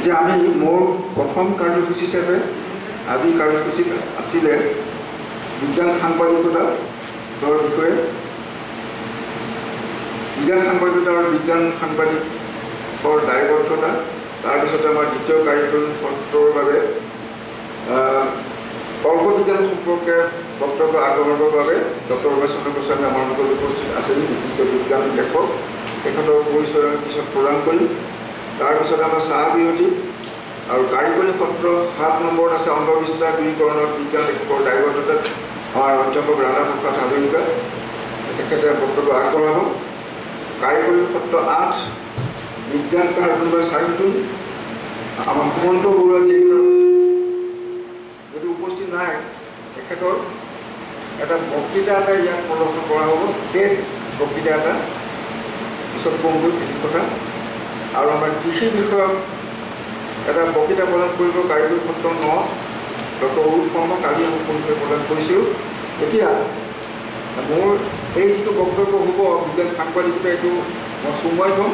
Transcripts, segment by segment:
এতিয়া আমি মোৰ প্ৰথম কাৰ্যসূচী হিচাপে আজি কাৰ্যসূচীত আছিলে বিজ্ঞান সাংবাদিকতাৰ বিষয়ে। বিজ্ঞান সাংবাদিকতা আৰু বিজ্ঞান সাংবাদিকৰ দায়বদ্ধতা তাৰপিছতে আমাৰ দ্বিতীয় কাৰ্যক্ৰম সত্ৰৰ বাবে আহ, কল্প বিজ্ঞান সম্পৰ্কে বক্তব্য আগবঢ়াবৰ বাবে ডক্টৰ ৰমেশ চন্দ্ৰ গোস্বামী আমাৰ মাজত উপস্থিত আছে বিশিষ্ট বিজ্ঞান লেখক। তেখেতৰ পৰিচয় আমি পিছত প্ৰদান কৰিম। তাৰপিছত আমাৰ চাহ বিৰতি আৰু কাৰিকৰী সত্ৰ সাত নম্বৰত আছে অন্ধবিশ্বাস দূৰীকৰণত বিজ্ঞান লেখকৰ দায়বদ্ধতাত আমাৰ অধ্যাপক ৰাধা প্ৰসাদ হাজৰিকা তেখেতে বক্তব্য আগবঢ়াব। কাৰিকৰী সত্ৰ আঠ বিজ্ঞান কাৰ্টুন বা চাৰিটোন আমাৰ সুমন্ত বৰুৱা যিহেতু যদি উপস্থিত নাই তেখেতৰ এটা বক্তৃতা এটা ইয়াত প্ৰদৰ্শন কৰা হ'ব। টেট বক্তৃতা এটা। পিছত কমকৈ কথা। আৰু আমাৰ কৃষি বিষয়ক এটা বক্তৃতা প্ৰদান কৰিব কাৰিকৰী সত্ৰ ন ডক্টৰ অৰুণ শৰ্মা কালি আমি পৰিচয় প্ৰদান কৰিছিলোঁ। এতিয়া মোৰ এই যিটো বক্তব্য হ'ব বিজ্ঞান সাংবাদিকতা এইটো মই চুমুৱাই থ'ম।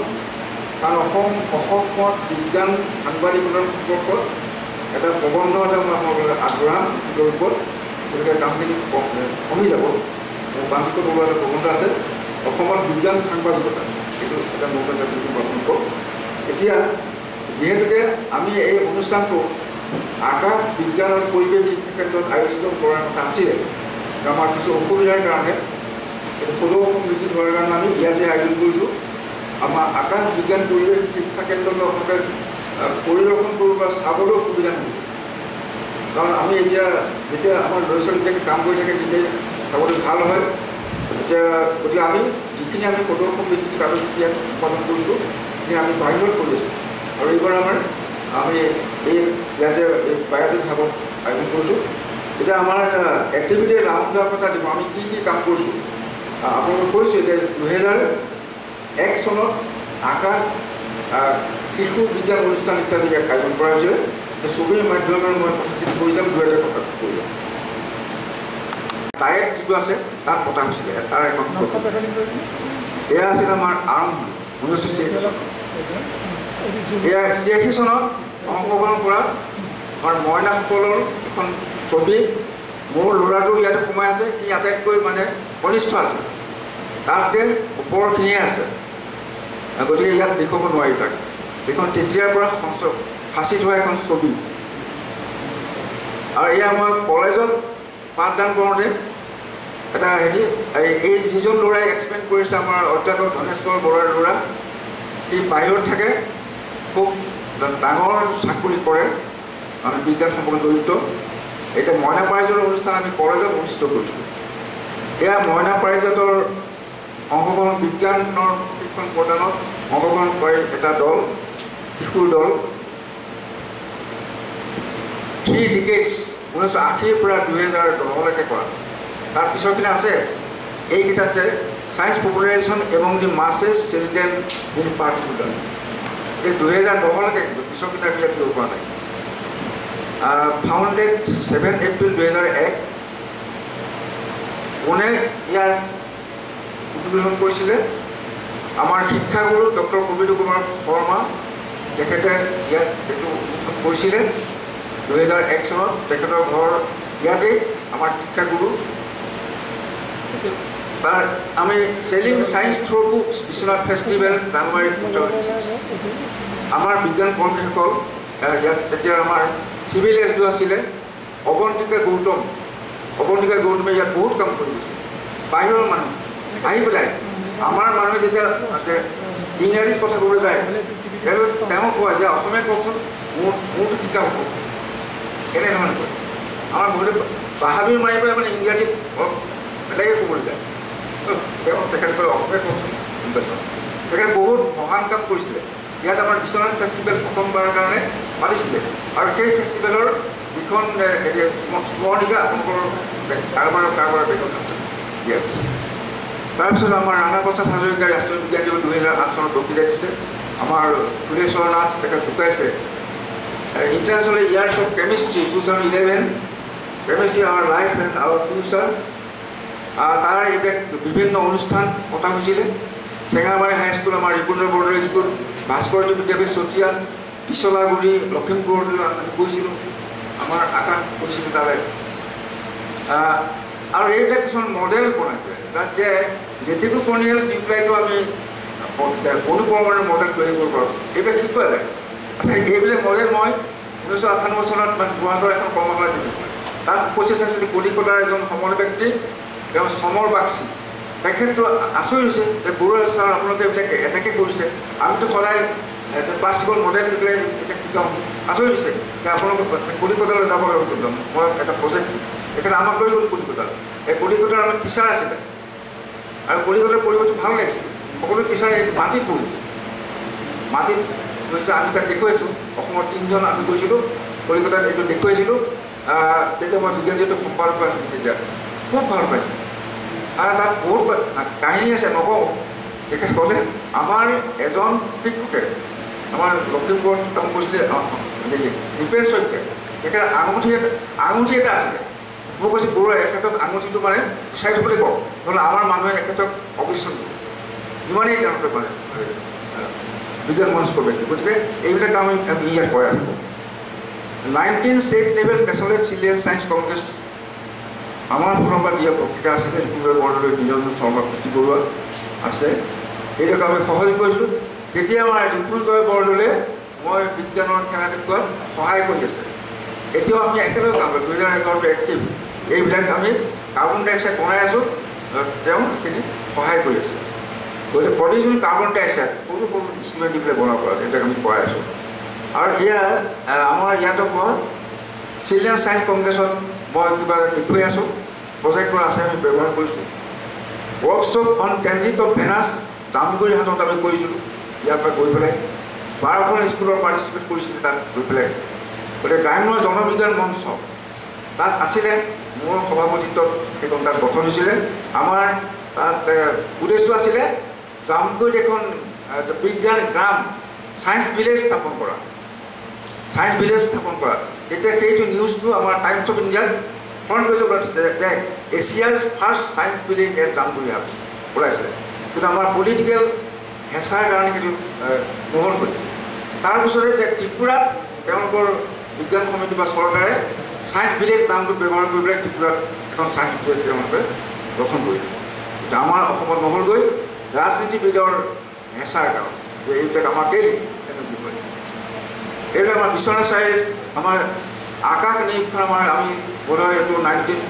কাৰণ অসম অসমত বিজ্ঞান সাংবাদিকতাৰ সম্পৰ্কত এটা প্ৰবন্ধ এটা মই আপোনালোকে আগবঢ়াম। ইটোৰ ওপৰত গতিকে কামখিনি কম- যাব। মোৰ ওলোৱা এটা প্ৰবন্ধ আছে। অসমত বিজ্ঞান সাংবাদিকতা। এইটো এটা মোক এটা বিজ্ঞান আপোনালোকক এতিয়া যিহেতুকে আমি এই অনুষ্ঠানটো আকাশ বিজ্ঞান আৰু পৰিৱেশ শিক্ষা কেন্দ্ৰত আয়োজিত কৰাৰ কথা আছিলে আমাৰ কিছু অসুবিধাৰ কাৰণে অসম ভিজিট হোৱাৰ কাৰণে আমি ইয়াতে আয়োজন কৰিছোঁ। আমাৰ আকাশ বিজ্ঞান পৰিৱেশ শিক্ষা কেন্দ্ৰলৈ আপোনালোকে পৰিদৰ্শন কৰিব বা চাবলৈ সুবিধা নহ'ব কাৰণ আমি এতিয়া যেতিয়া আমাৰ ল'ৰা ছোৱালীবিলাকে কাম কৰি থাকে তেতিয়া চাবলৈ ভাল হয়। তেতিয়া গতিকে আমি যিখিনি আমি ভিত্তিক কাৰ্যসূচী ইয়াত উৎপাদন কৰিছোঁ সেইখিনি আমি বাহিৰত কৰি আছোঁ। আৰু এইবাৰ আমাৰ আমি এই ইয়াতে এই বায়'টিক ভাগত আয়োজন কৰিছোঁ। এতিয়া আমাৰ এটা এক্টিভিটি ৰাউণ্ড আপ এটা দিব আমি কি কি কাম কৰিছোঁ? আপোনালোকে কৈছোঁ যে দুহেজাৰ এক চনত আকাশ শিশু বিজ্ঞান অনুষ্ঠান হিচাপে ইয়াক আয়োজন কৰা হৈছিলে। এতিয়া ছবিৰ মাধ্যমেৰে মই কথাখিনি কৈ যাম দুহেজাৰ কথা কৈ যাম ডায়েট যিটো আছে তাত পতা হৈছিলে তাৰ এখন এয়া আছিল আমাৰ আৰম্ভণি ঊনৈছশ এয়া ছিয়াশী চনত অংশগ্ৰহণ কৰা আমাৰ মইনাসকলৰ এখন ছবি মোৰ ল'ৰাটো ইয়াতে সোমাই আছে সি আটাইতকৈ মানে কনিষ্ঠ আছে তাতকৈ ওপৰখিনিয়ে আছে। গতিকে ইয়াত দেখুৱাব নোৱাৰি তাক। এইখন তেতিয়াৰ পৰা সঞ্চ সাঁচি থোৱা এখন ছবি। আৰু এয়া মই কলেজত পাঠদান কৰোঁতে এটা হেৰি এই- এই যিজন ল'ৰাই এক্সপ্লেইন কৰিছে আমাৰ অধ্যাপক ধনেশ্বৰ বৰুৱাৰ ল'ৰা সি বাহিৰত থাকে খুব ডাঙৰ চাকৰি কৰে মানে বিজ্ঞান সম্পৰ্কে জড়িত। এতিয়া মইনা পাৰিজাতৰ অনুষ্ঠান আমি কলেজত অনুষ্ঠিত কৰিছোঁ। এয়া মইনা পাৰিজাতৰ অংশগ্ৰহণ বিজ্ঞানৰ শিক্ষণ প্ৰদানত অংশগ্ৰহণ কৰে এটা দল শিশুৰ দল। থ্ৰী ডিকেটছ ঊনৈছশ আশীৰ পৰা দুহেজাৰ দহলৈকে কৰা। তাৰ পিছৰখিনি আছে। এইকেইটাতে science popularisation among the masses children in particular এই দুহেজাৰ দহলৈকে পিছৰ কিতাপবিলাক দিব পৰা নাই। ফাউণ্ডেড ছেভেন এপ্ৰিল দুহেজাৰ এক। কোনে ইয়াৰ উদ্বোধন কৰিছিলে? আমাৰ শিক্ষাগুৰু ডক্টৰ কবিৰ কুমাৰ শৰ্মা তেখেতে ইয়াত এইটো উদ্বোধন কৰিছিলে। দুহেজাৰ এক চনত তেখেতৰ ঘৰ ইয়াতেই। আমাৰ শিক্ষাগুৰু আমি selling science through books Biswanath festival January two thousand আমাৰ বিজ্ঞান ইয়াত তেতিয়া আমাৰ চিভিল এছ ডি আছিলে অৱন্তিকা গৌতম অৱন্তিকা গৌতমে ইয়াত বহুত কাম কৰি গৈছে বাহিৰৰ মানুহ আহি পেলাই আমাৰ মানুহে যেতিয়া ইংৰাজীত কথা ক'বলৈ যায় তেওঁ কয় যে অসমীয়াত কওকচোন মোৰ মোৰতো শিকা হ'ব এনেধৰণে কয় আমাৰ বহুতে বাহাদুৰ মাৰি পেলাই মানে ইংৰাজীত বেলেগে ক'বলৈ যায় তেওঁ তেখেতসকলে অসমীয়াত কওকচোন তেখেতে বহুত মহান কাম কৰিছিলে। ইয়াত আমাৰ বিশ্বনাথ ফেষ্টিভেল প্ৰথমবাৰৰ কাৰণে পাতিছিলে। আৰু সেই ফেষ্টিভেলৰ যিখন স্মৰণিকা আপোনালোকৰ কাৰোবাৰ কাৰোবাৰ বেগত আছে তাৰপিছত আমাৰ ৰাণা প্ৰসাদ হাজৰিকাৰ ৰাষ্ট্ৰীয় বিজ্ঞান দিৱস দুহেজাৰ আঠ চনত ডকুমেণ্ট দিছে। আমাৰ ফুলেশ্বৰ নাথ তেখেত ঢুকাইছে। International years of chemistry two thousand eleven chemistry our life and our future তাৰ এইবিলাক বিভিন্ন অনুষ্ঠান পতা হৈছিলে চেঙামাৰী হাইস্কুল আমাৰ ৰিপুঞ্জয় বৰদলৈ স্কুল ভাস্কৰ্য বিদ্যাপীঠ চতিয়া পিছলাগুৰি লখিমপুৰলৈ আমি গৈছিলোঁ আমাৰ আকাশ গৈছিলোঁ তালৈ আৰু এইবিলাক কিছুমান মডেল বনাইছে। তাত যে লেটিকো কৰ্ণিয়েল দি পেলাইতো আমি অনুপৰমাণুৰ মডেল তৈয়াৰ কৰিব পাৰোঁ। এইবিলাক শিকোৱা যায়। আচ্ছা এইবিলাক মডেল মই ঊনৈছশ আঠান্নব্বৈ চনত মানে যোৰহাটৰ এখন কৰ্মশালা দিছোঁ তাত উপস্থিত আছে যে কলিকতাৰ এজন সমল ব্যক্তি তেওঁ চমৰ বাক্সী। তেখেতটো আচৰিত হৈছে যে বড়ো ছাৰ আপোনালোকে এইবিলাক এনেকৈ কৰিছে। আমিতো সদায় প্লাষ্টিকৰ মডেল দি পেলাই এতিয়া শিকাওঁ আচৰিত হৈছে যে আপোনালোকে কলিকতালৈ যাব লাগিব মই এটা প্ৰজেক্ট তেখেতে আমাক লৈ গ'ল কলিকতালৈ। এই কলিকতাৰ আমাৰ টিচাৰ আছিলে। আৰু কলিকতাৰ পৰিৱেশটো ভাল লাগিছিলে সকলো টিচাৰে মাটিত পঢ়িছে মাটিত গৈছে আমি তাক দেখুৱাইছোঁ। অসমৰ তিনিজন আমি গৈছিলোঁ। কলিকতাত এইটো দেখুৱাইছিলোঁ। তেতিয়া মই বিজ্ঞান যিহেতু সম্পাদক আছিলোঁ তেতিয়া। খুব ভাল পাইছোঁ। আৰু তাত বহুত কাহিনী আছে নকওঁ তেখেত ক'লে আমাৰ এজন শিক্ষকে আমাৰ লখিমপুৰত কাম কৰিছিলে দীপেন শইকীয়া তেখেত আঙুঠি এটা আঙুঠি এটা আছিলে। মোক কৈছে বৰুৱা এখেতক আঙুঠিটো মানে গুচাই থ'বলৈ কওঁ নহ'লে আমাৰ মানুহে এখেতক অবিশ্বাস কৰিব। ইমানেই তেওঁলোকে মানে বিজ্ঞান মনস্ক ব্যক্তি। গতিকে এইবিলাক কাম আমি ইয়াত কৰাই থাকোঁ nineteen state level national children science congress আমাৰ ফালৰ পৰা দিয়া বক্তৃতা আছিলে ৰিপুঞ্জয় বৰদলৈ নিৰঞ্জন শৰ্মা প্ৰীতি বৰুৱা আছে। সেইটোক আমি সহযোগ কৰিছোঁ। তেতিয়া আমাৰ ৰিপুঞ্জয় বৰদলৈ মই বিজ্ঞানৰ খেলা দেখুৱাত সহায় কৰি আছে। এতিয়াও আমি একেলগে কাম কৰোঁ দুহেজাৰ এঘাৰটো এক্টিভ এইবিলাক আমি কাৰ্বন ডাই অক্সাইড বনাই আছোঁ তেওঁ সেইখিনি সহায় কৰি আছে। গতিকে প্ৰডিউচিং কাৰ্বন ডাই অক্সাইড সৰু সৰু ইনষ্ট্ৰুমেণ্ট দি পেলাই বনাব পৰা এইবিলাক আমি কৰাই আছোঁ। আৰু এয়া আমাৰ ইয়াতো কোৱা চিলড্ৰেন ছায়েন্স কংগ্ৰেছত মই কিবা দেখুৱাই আছোঁ প্ৰজেক্টৰ আছে আমি ব্যৱহাৰ কৰিছোঁ। Workshop on transit of Venus Jamuguri হাতত আমি কৰিছিলোঁ। ইয়াৰ পৰা গৈ পেলাই বাৰখন স্কুলৰ পাৰ্টিচিপেট কৰিছিলে তাত গৈ পেলাই। গতিকে গ্ৰাম্য জনবিজ্ঞান মঞ্চ তাত আছিলে মোৰ সভাপতিত্বত সেইখন তাত গঠন হৈছিলে। আমাৰ তাত উদ্দেশ্য আছিলে জামগুৰিত এখন বিজ্ঞান গ্ৰাম ছায়েন্স ভিলেজ স্থাপন কৰা। ছায়েন্স ভিলেজ স্থাপন কৰা। তেতিয়া সেইটো নিউজটো আমাৰ টাইমছ অফ ইণ্ডিয়াত ফ্ৰণ্ট পেজত ওলাইছিলে যে Asia's first science village at Jamuguri hub ওলাইছিলে। কিন্তু আমাৰ পলিটিকেল হেঁচাৰ কাৰণে সেইটো নহ'ল কৰি তাৰপিছতে যে ত্ৰিপুৰাত তেওঁলোকৰ বিজ্ঞান সমিতি বা চৰকাৰে ছায়েন্স ভিলেজ নামটো ব্যৱহাৰ কৰি পেলাই ত্ৰিপুৰাত এখন ছায়েন্স ভিলেজ তেওঁলোকে গঠন কৰিলে। কিন্তু আমাৰ অসমত নহ'লগৈ ৰাজনীতিবিদৰ হেঁচাৰ কাৰণে। যে এইবিলাক আমাৰ কয় এইবিলাক আমাৰ বিশ্বনাথ চাৰিআলিত আমাৰ আকাশ নিৰীক্ষণ আমাৰ আমি বোধহয় এইটো নাইনটিন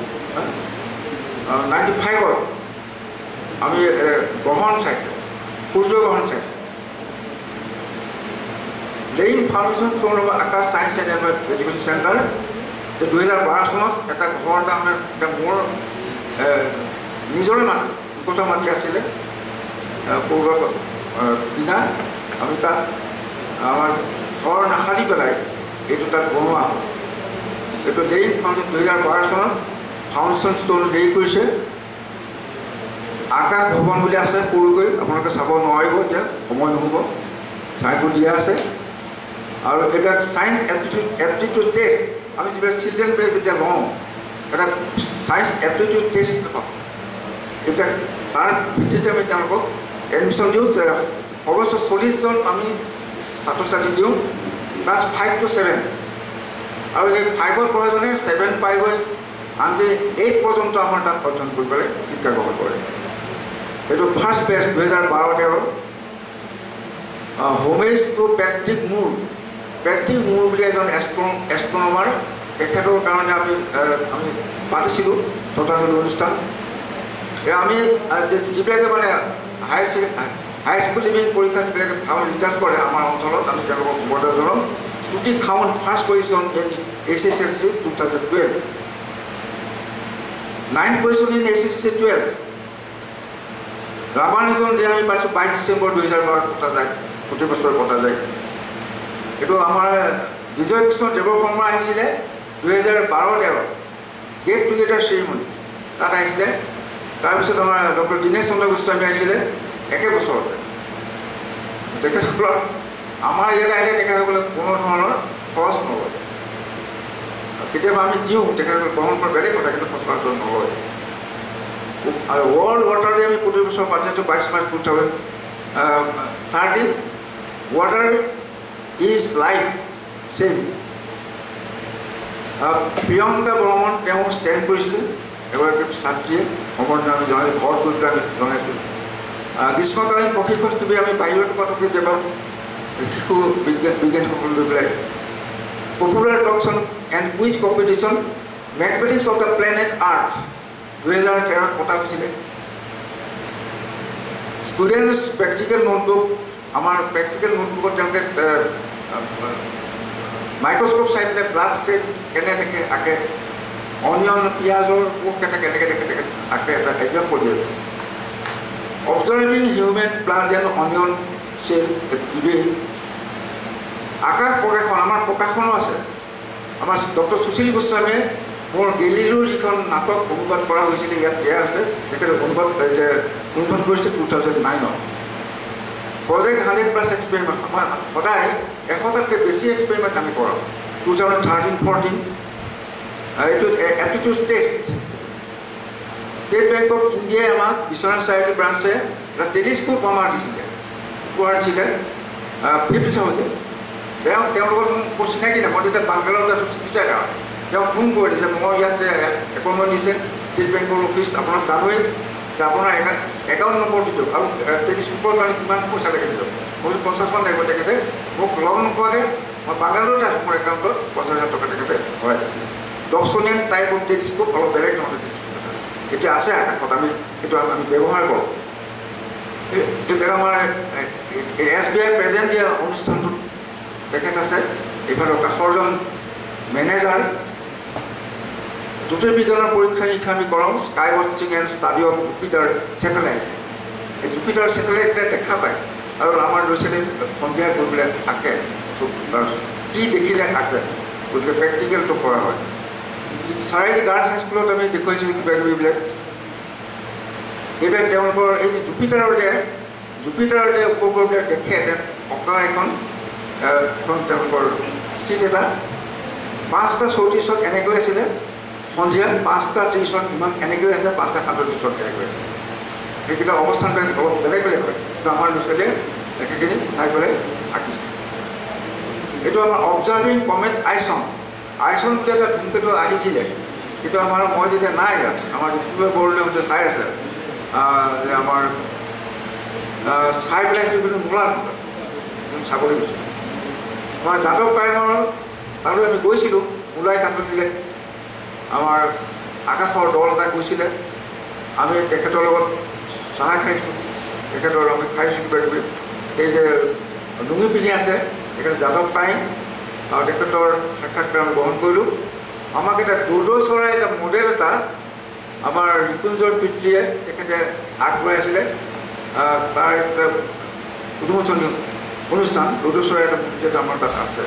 নাইণ্টি ফাইভত আমি গ্ৰহণ চাইছে সূৰ্য গ্ৰহণ চাইছে। Laying foundation from Akash science and education centre দুহেজাৰ বাৰ চনত এটা ঘৰ এটা মানে এটা মোৰ নিজৰে মাটি দুকঠা মাটি আছিলে পূৰ্ব কিনা আমি তাত আমাৰ ঘৰ নাসাজি পেলাই এইটো তাত বনোৱা এইটো লেইং ফাউণ্ডেশ্যন দুহেজাৰ বাৰ চনত ফাউণ্ডেশ্যন ষ্ট'ন হেৰি কৰিছে। আকাশ ভৱন বুলি আছে সৰুকৈ আপোনালোকে চাব নোৱাৰিব এতিয়া সময় নহ'ব। চাইনবোৰ্ড দিয়া আছে। আৰু এইবিলাক ছায়েন্স এপ্টিটিউড এপ্টিটিউড টেষ্ট আমি যিবিলাক চিলড্ৰেনবিলাক যেতিয়া লওঁ এটা ছায়েন্স এপ্টিটিউড টেষ্ট পাওঁ। এইবিলাক তাৰ ভিত্তিতে আমি তেওঁলোকক এডমিশ্যন দিওঁ যে সৰ্বোচ্চ চল্লিছজন আমি ছাত্ৰ ছাত্ৰী দিওঁ ক্লাছ ফাইভ টু ছেভেন আৰু সেই ফাইভৰ পৰাজনে ছেভেন পাই গৈ আনকি এইট পৰ্যন্ত আমাৰ তাত অধ্যয়ন কৰি পেলাই শিক্ষা গ্ৰহণ কৰে। এইটো ফাৰ্ষ্ট বেচ দুহেজাৰ বাৰ তেৰ homage to Patrick Moore Patrick Moore বুলি এজন এষ্ট্ৰ এষ্ট্ৰনমাৰ তেখেতৰ কাৰণে আমি আমি পাতিছিলোঁ শ্ৰদ্ধাঞ্জলি অনুষ্ঠান। আমি যিবিলাকে মানে হাই স্কুল লেভেল পৰীক্ষাত যিবিলাকে ভাল ৰিজাল্ট কৰে আমাৰ অঞ্চলত আমি তেওঁলোকক সম্বৰ্ধনা জনাওঁ Shruti Khound first position in H S L C two thousand twelve nine position in S L C twelve Ramanujan যে আমি পাইছোঁ বাইছ ডিচেম্বৰ দুহেজাৰ বাৰত পতা যায় প্ৰতি বছৰে পতা যায়। এইটো আমাৰ বিজয় কৃষ্ণ দেৱ শৰ্মা আহিছিলে দুহেজাৰ বাৰ তেৰ। গেট টুগেডাৰ চেৰিমনি তাত আহিছিলে। তাৰপিছত আমাৰ ডক্টৰ দীনেশ চন্দ্ৰ গোস্বামী আহিছিলে একে বছৰতে। তেখেতসকলৰ আমাৰ ইয়াত আহিলে তেখেতসকলে কোনো ধৰণৰ খৰচ নলয়। কেতিয়াবা আমি দিওঁ তেখেতসকলে গ্ৰহণ কৰা বেলেগ কথা কিন্তু সচৰাচৰ নলয়। আৰু ৱৰ্ল্ড ৱাটাৰ ডে আমি প্ৰতি বছৰ পাতি আছোঁ বাইছ March two thousand thirteen water is life save Priyanka Barman তেওঁ ষ্টেণ্ড কৰিছিলে এগৰাকী ছাত্ৰীয়ে। সম্বন্ধে আমি জনাই ঘৰত গৈ পেলাই আমি জনাইছোঁ। গ্ৰীষ্মকালীন প্ৰশিক্ষণ শিবিৰ আমি বাহিৰত পাতোঁ কেতিয়াবা শিশু বিজ্ঞান বিজ্ঞানীসকল লৈ পেলাই। Popular টকশ্যন and quiz competition mathematics of the planet earth দুহেজাৰ তেৰত পতা হৈছিলে। ষ্টুডেণ্টছ প্ৰেক্টিকেল নোটবুক আমাৰ প্ৰেক্টিকেল নোটবুকত তেওঁলোকে চাই পেলাই ব্লাড ষ্টেট কেনে দেখে আঁকে অনিয়ন পিঁয়াজৰ পোক কেনে কেনেকৈ আঁকে এটা এক্সাম্পল দিয়ে observing human blood and onion cell debate Akash প্ৰকাশন আমাৰ প্ৰকাশনো আছে। আমাৰ ডক্টৰ সুশীল গোস্বামীয়ে মোৰ গেলিলুৰ যিখন নাটক অনুবাদ কৰা হৈছিলে ইয়াত দিয়া আছে। তেখেতে অনুবাদ অনুবাদ কৰিছে টু থাউজেণ্ড নাইনত প্ৰজেক্ট হাণ্ড্ৰেড প্লাছ এক্সপেৰিমেণ্ট আমাৰ সদায় এশটাতকৈ বেছি এক্সপেৰিমেণ্ট আমি কৰাওঁ টু থাউজেণ্ড থাৰ্টিন ফৰ্টিন এইটো aptitude test state bank of ইণ্ডিয়াই আমাক বিশ্বনাথ চাৰিআলি ব্ৰাঞ্চে এটা টেলিস্কোপ আমাৰ দিছিলে। উপহাৰ দিছিলে। ফিফটি থাউজেণ্ড তেওঁ তেওঁলোকৰ মোৰ চিনাকি নাই। মই তেতিয়া বাংগালোৰত আছোঁ চিকিৎসাৰ কাৰণে। তেওঁ ফোন কৰিলে যে মই ইয়াত এপইণ্টমেণ্ট দিছে। ষ্টেট বেংকৰ অফিচ আপোনাক জানোৱেই যে আপোনাৰ একা একাউণ্ট নম্বৰ দি দিয়ক। আৰু টেলিস্কোপৰ কাৰণে কিমান পইচা লাগে দিয়ক। মই পঞ্চাছমান লাগিব তেখেতে। মোক লগ নোপোৱাকৈ মই বাংগালোৰত আছোঁ। মোৰ একাউণ্টত পঞ্চাছ হাজাৰ টকা তেখেতে ভৰাই দিছিলে ডপচনিয়ান টাইপ অফ টেলিস্কোপ অলপ বেলেগ টেলিস্কোপ এতিয়া আছে আকাশত আমি সেইটো আমি ব্যৱহাৰ কৰোঁ। সেইবিলাক আমাৰ এছ বি আই প্ৰেজেণ্ট দিয়া অনুষ্ঠানটোত তেখেত আছে এইফালে কাষৰজন মেনেজাৰ। জ্যোতিৰ্বিজ্ঞানৰ পৰীক্ষা নিৰীক্ষা আমি কৰাওঁ স্কাই ৱাচিং and study of Jupiter satellite এই জুপিটাৰ ছেটেলাইটে দেখা পায় আৰু আমাৰ ল'ৰা ছোৱালী সন্ধিয়া পেলাই আঁকে। কি দেখিলে আঁকে গতিকে প্ৰেক্টিকেলটো কৰা হয়। চাৰিআলি গাৰ্লছ হাইস্কুলত আমি দেখুৱাইছিলোঁ কিবা কিবিবিলাক এইবিলাক। তেওঁলোকৰ এই যে জুপিটাৰৰ যে জুপিটাৰৰ যে উপগ্ৰহবিলাক দেখে পকা এখন এখন তেওঁলোকৰ চিট এটা। পাঁচটা চৌত্ৰিছত এনেকৈ আছিলে। সন্ধিয়া পাঁচটা ত্ৰিছত ইমান এনেকৈ আছিলে পাঁচটা সাতত্ৰিছত এনেকৈ আছিলে। সেইকেইটা অৱস্থানবিলাক অলপ বেলেগ বেলেগ হয়। কিন্তু আমাৰ ল'ৰা ছোৱালীয়ে সেইখিনি চাই পেলাই আঁকিছে। এইটো আমাৰ অবজাৰ্ভিং কমেণ্ট আইচন আইচন বুলি এটা ধূমকেতু আহিছিলে। কিন্তু আমাৰ মই যেতিয়া নাই আমাৰ ডিব্ৰুগড় বৰদলৈ চাই আছে যে আমাৰ চাই পেলাই সেইটো নোলাল চাবলৈ গৈছোঁ। আমাৰ যাদৱ পায়ঙৰ তালৈ আমি গৈছিলোঁ ওলাই কাঠনিলে আমাৰ আকাশৰ দল এটা গৈছিলে। আমি তেখেতৰ লগত চাহ খাইছোঁ। তেখেতৰ আমি খাইছোঁ কিবা কিবি। এই যে লুঙি পিন্ধি আছে তেখেত যাদৱ পায়ং আৰু তেখেতৰ সাক্ষাৎকাৰ আমি গ্ৰহণ কৰিলোঁ। আমাক এটা দৌদ চৰাই এটা মডেল এটা আমাৰ ৰিপুঞ্জৰ পিতৃয়ে তেখেতে আগবঢ়াইছিলে তাৰ এটা উন্মোচনী অনুষ্ঠান দৌদ চৰাই এটা মূৰ্তি আমাৰ তাত আছে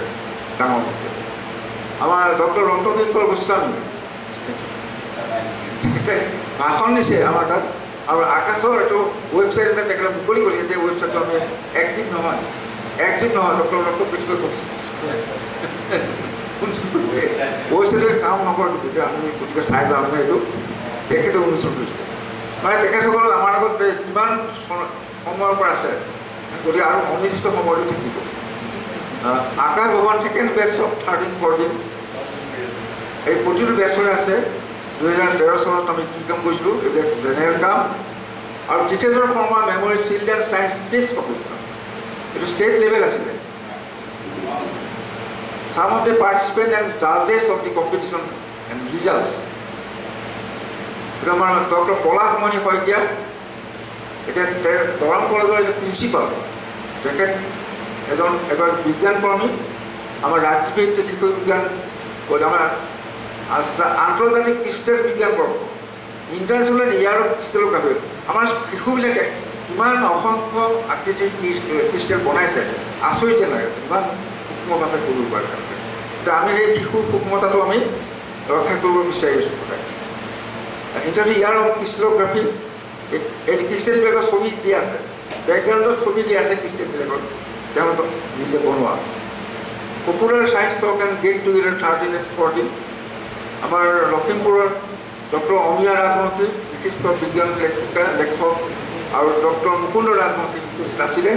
ডাঙৰ আমাৰ ডক্টৰ ৰন্তকিশোৰ গোস্বামী তেখেতে ভাষণ দিছে আমাৰ তাত আৰু আকাশৰ এইটো ৱেবছাইট এটা তেখেতে মুকলি কৰিছে। এতিয়া ৱেবছাইটটো আমি এক্টিভ নহয়। এক্টিভ নহয় ডক্টৰ ডক্টৰ ৱেবছাইটে কাম নকৰে গতিকে আমি গতিকে চাই লওঁ আমি এইটো তেখেতে অনুসৰণ কৰিছে মানে তেখেতসকল আমাৰ লগত কিমান সময়ৰ পৰা আছে গতিকে আৰু অনিৰ্দিষ্ট সময়তো থাকিব আকাশ ভৱন ছেকেণ্ড অফ থাৰ্টিন ফৰ্টিন এই প্ৰতিটো বেচৰে আছে দুহেজাৰ তেৰ চনত আমি কি কাম কৰিছিলোঁ এইবিলাক জেনেৰেল কাম আৰু টিচাৰ্ছৰ Sharma memorial children science speech competition এইটো ষ্টেট লেভেল আছিলে Some of the participants and judges of the competition and results. এইটো আমাৰ ডক্টৰ পলাশমণি শইকীয়া এতিয়া তে- দৰং কলেজৰ এতিয়া প্ৰিন্সিপাল তেখেত এজন এগৰাকী বিজ্ঞান কৰ্মী আমাৰ ৰাজ্যভিত্তিক শিশু বিজ্ঞান কৈ আমাৰ আছ- আন্তৰ্জাতিক ক্ৰিষ্টেল বিজ্ঞান কৰ্ম ইণ্টাৰনেশ্যনেল ইয়াৰ অফ ক্ৰিষ্টেলোগ্ৰাফি আমাৰ শিশুবিলাকে ইমান অসংখ্য আকৃতিৰ ক্ৰি- ক্ৰিষ্টেল বনাইছে আচৰিত যেন লাগে ইমান সূক্ষ্মভাৱে কৰিব পাৰে তেওঁলোকে এতিয়া আমি সেই শিশুৰ সূক্ষ্মতাটো আমি ৰক্ষা কৰিব বিচাৰি আছোঁ সদায়। ইণ্টাৰনেট ইয়াৰ অফ ক্ৰিষ্টেলোগ্ৰাফি এই- ক্ৰিষ্টেলবিলাকৰ ছবি দিয়া আছে বেকগ্ৰাউণ্ডত ছবি দিয়া আছে ক্ৰিষ্টেলবিলাকৰ তেওঁলোকক নিজে বনোৱা। Popular science talk and get together thirteen and fourteen আমাৰ লখিমপুৰৰ ডক্টৰ অমিয়া ৰাজবংশী বিশিষ্ট বিজ্ঞান লেখিকা লেখক আৰু ডক্টৰ মুকুন্দ উপস্থিত আছিলে।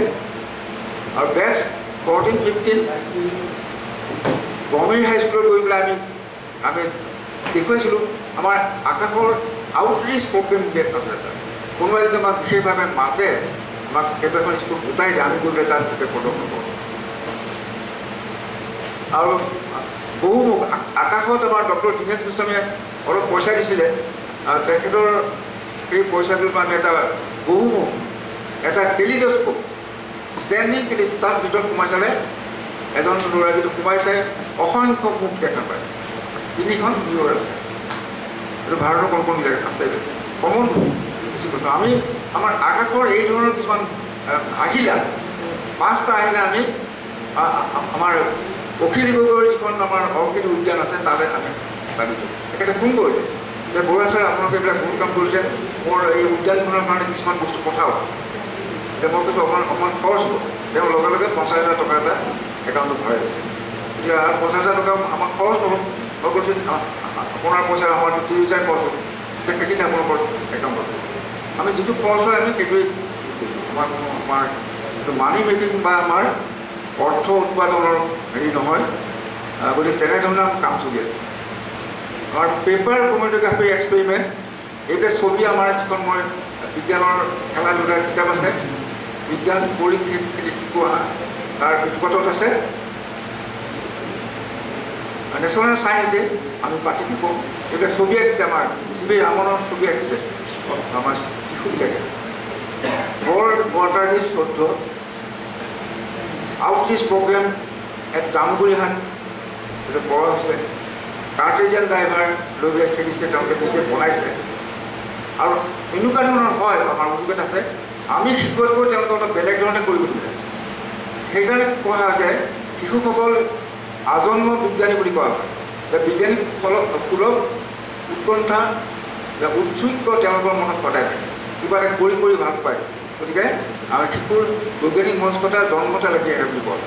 আৰু বেষ্ট ফৰ্টিন ফিফটিন গভৰ্ণমেণ্ট হাইস্কুলত গৈ পেলাই আমি আমি দেখুৱাইছিলোঁ আমাৰ আকাশৰ আউটৰিচ প্ৰগ্ৰেম বুলি এটা আছে এটা কোনোবাই যদি আমাক বিশেষভাৱে মাতে আমাক কেইবাখন স্কুল গোটাই দিয়ে আমি গৈ পেলাই তাত গোটেই প্ৰদৰ্শন কৰোঁ আৰু আ- আকাশত আমাৰ ডক্টৰ দীনেশ গোস্বামীয়ে অলপ পইচা দিছিলে তেখেতৰ সেই পইচাটোৰ পৰা আমি এটা বহুমুখ এটা টেলিডস্কোপ ষ্টেণ্ডিং টেলিস্কোপ তাৰ ভিতৰত চালে এজন ল'ৰা যিটো সোমাই চাই অসংখ্য মুখ দেখা পায়। তিনিখন ভিউৰ আছে। এইটো ভাৰতৰ কোন কোন জেগাত আছে। কমন বেছি কথা আমি আমাৰ আকাশৰ এই ধৰণৰ কিছুমান আহ, আহিলা পাঁচটা আহিলা আমি আমাৰ অখিল গগৈৰ যিখন আমাৰ অৰ্কিড উদ্যান আছে তাতে আমি লাগিলোঁ তেখেতে ফোন কৰিলে। যে বৰুৱা ছাৰ আপোনালোকে এইবিলাক বহুত কাম কৰিছে। মোৰ এই উদ্যানখনৰ কাৰণে কিছুমান বস্তু পঠাওক। এতিয়া মই কৈছোঁ অকণমান অকণমান খৰচ হ'ব। তেওঁ লগে লগে পঞ্চাছ হাজাৰ টকা এটা একাউণ্টত ভৰাই দিছে এতিয়া পঞ্চাছ হাজাৰ টকা আমাৰ খৰচ নহ'ল। মই কৈছোঁ যে আপোনাৰ পইচা আমাৰতো ত্ৰিছ হাজাৰ খৰচ হ'ল। এতিয়া সেইখিনি আপোনালোকৰ একাউণ্টত আমি যিটো খৰচ হয় আমি সেইটোৱেই আমাৰ কোনো আমাৰ মানি মেকিং বা আমাৰ অৰ্থ উৎপাদনৰ হেৰি নহয়। গতিকে তেনেধৰণে আমাৰ কাম চলি আছে। আমাৰ পেপাৰ কমিউনিগ্ৰাফি এক্সপেৰিমেণ্ট এইবিলাক ছবি আমাৰ যিখন মই বিজ্ঞানৰ খেলা ধূলাৰ কিতাপ আছে বিজ্ঞান পৰীক্ষা শিকোৱা তাৰ উৎপাদত আছে। নেশ্যনেল ছায়েন্স ডে আমি পাতি থাকোঁ। এইবিলাক ছবি আঁকিছে আমাৰ চি ৰামনৰ ছবি আঁকিছে। আমাৰ শিশুবিলাকে। ৱৰ্ল্ড ৱাটাৰ ডে চৈধ্য আউটৰিচ প্ৰগ্ৰেম এট জামুগুৰিহাট এইটো কৰা হৈছে কাৰ্টেজিয়ান ড্ৰাইভাৰ লৈ পেলাই খেলিছে তেওঁলোকে নিজে বনাইছে। আৰু এনেকুৱা ধৰণৰ হয় আমাৰ অভিজ্ঞতা আছে। আমি শিশুতকৈ তেওঁলোকে অলপ বেলেগ ধৰণে কৰিব খোজে সেইকাৰণে কোৱা যে শিশুসকল আজন্ম বিজ্ঞানী বুলি কোৱা হয়। যে বিজ্ঞানীসকলক সুলভ উৎকণ্ঠা যে উৎসুক্য তেওঁলোকৰ মনত সদায় থাকে। কিবা এটা কৰি কৰি ভাল পায়। গতিকে আমি শিশুৰ বৈজ্ঞানিক মনস্কতা জন্মতে লাগি আহে বুলি কওঁ।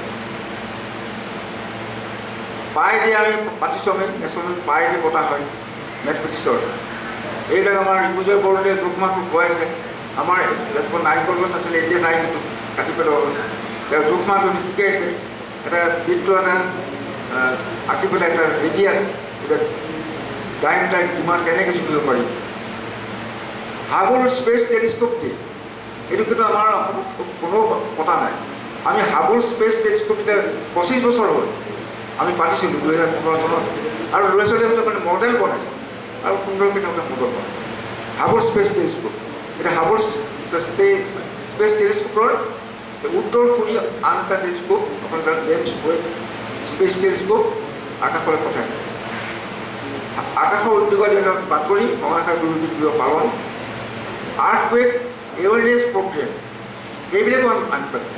পাই দি আমি পাতিছোঁ আমি নেশ্যনেল পাই দি পতা হয় মেথমেটিক্সৰ। এইবিলাক আমাৰ ৰিপুজয় বৰদলৈ জোখমাকো খুৱাইছে। আমাৰ নাৰিকল গছ আছিলে এতিয়া নাই কিন্তু কাটি পেলোৱা হ'ল তেওঁ জোখমাক শিকাইছে এটা বৃত্ত আঁকি পেলাই এটা ৰেডিয়াছ এটা টাইম টাইম কিমান কেনেকৈ জুখিব পাৰি? হাবল স্পেচ টেলিস্কোপ দিয়ে। এইটো কিন্তু আমাৰ কোনো কথা নাই। আমি হাবল স্পেচ টেলিস্কোপ এতিয়া পঁচিছ বছৰ হ'ল। আমি পাতিছিলোঁ দুহেজাৰ পোন্ধৰ চনত। আৰু ল'ৰা ছোৱালীহঁতে মানে মডেল বনাইছে। আৰু সুন্দৰকৈ তেওঁলোকে মডেল বনাইছে। Hubble space telescope. এতিয়া হাবল স্পেচ টেলিস্কোপৰ উত্তৰ কোণী আন এটা টেলিস্কোপ আপোনাৰ জেমছ ৱেব স্পেচ টেলিস্কোপ আকাশলৈ পঠাইছে। আকাশৰ উদ্যোগত এইবিলাক বাতৰি মহাকাশ দুৰ্বৃত্তীয় পালন আৰ্থকুৱেক এৱেৰনেছ প্ৰগ্ৰেম এইবিলাকো আমি আনি পাতিম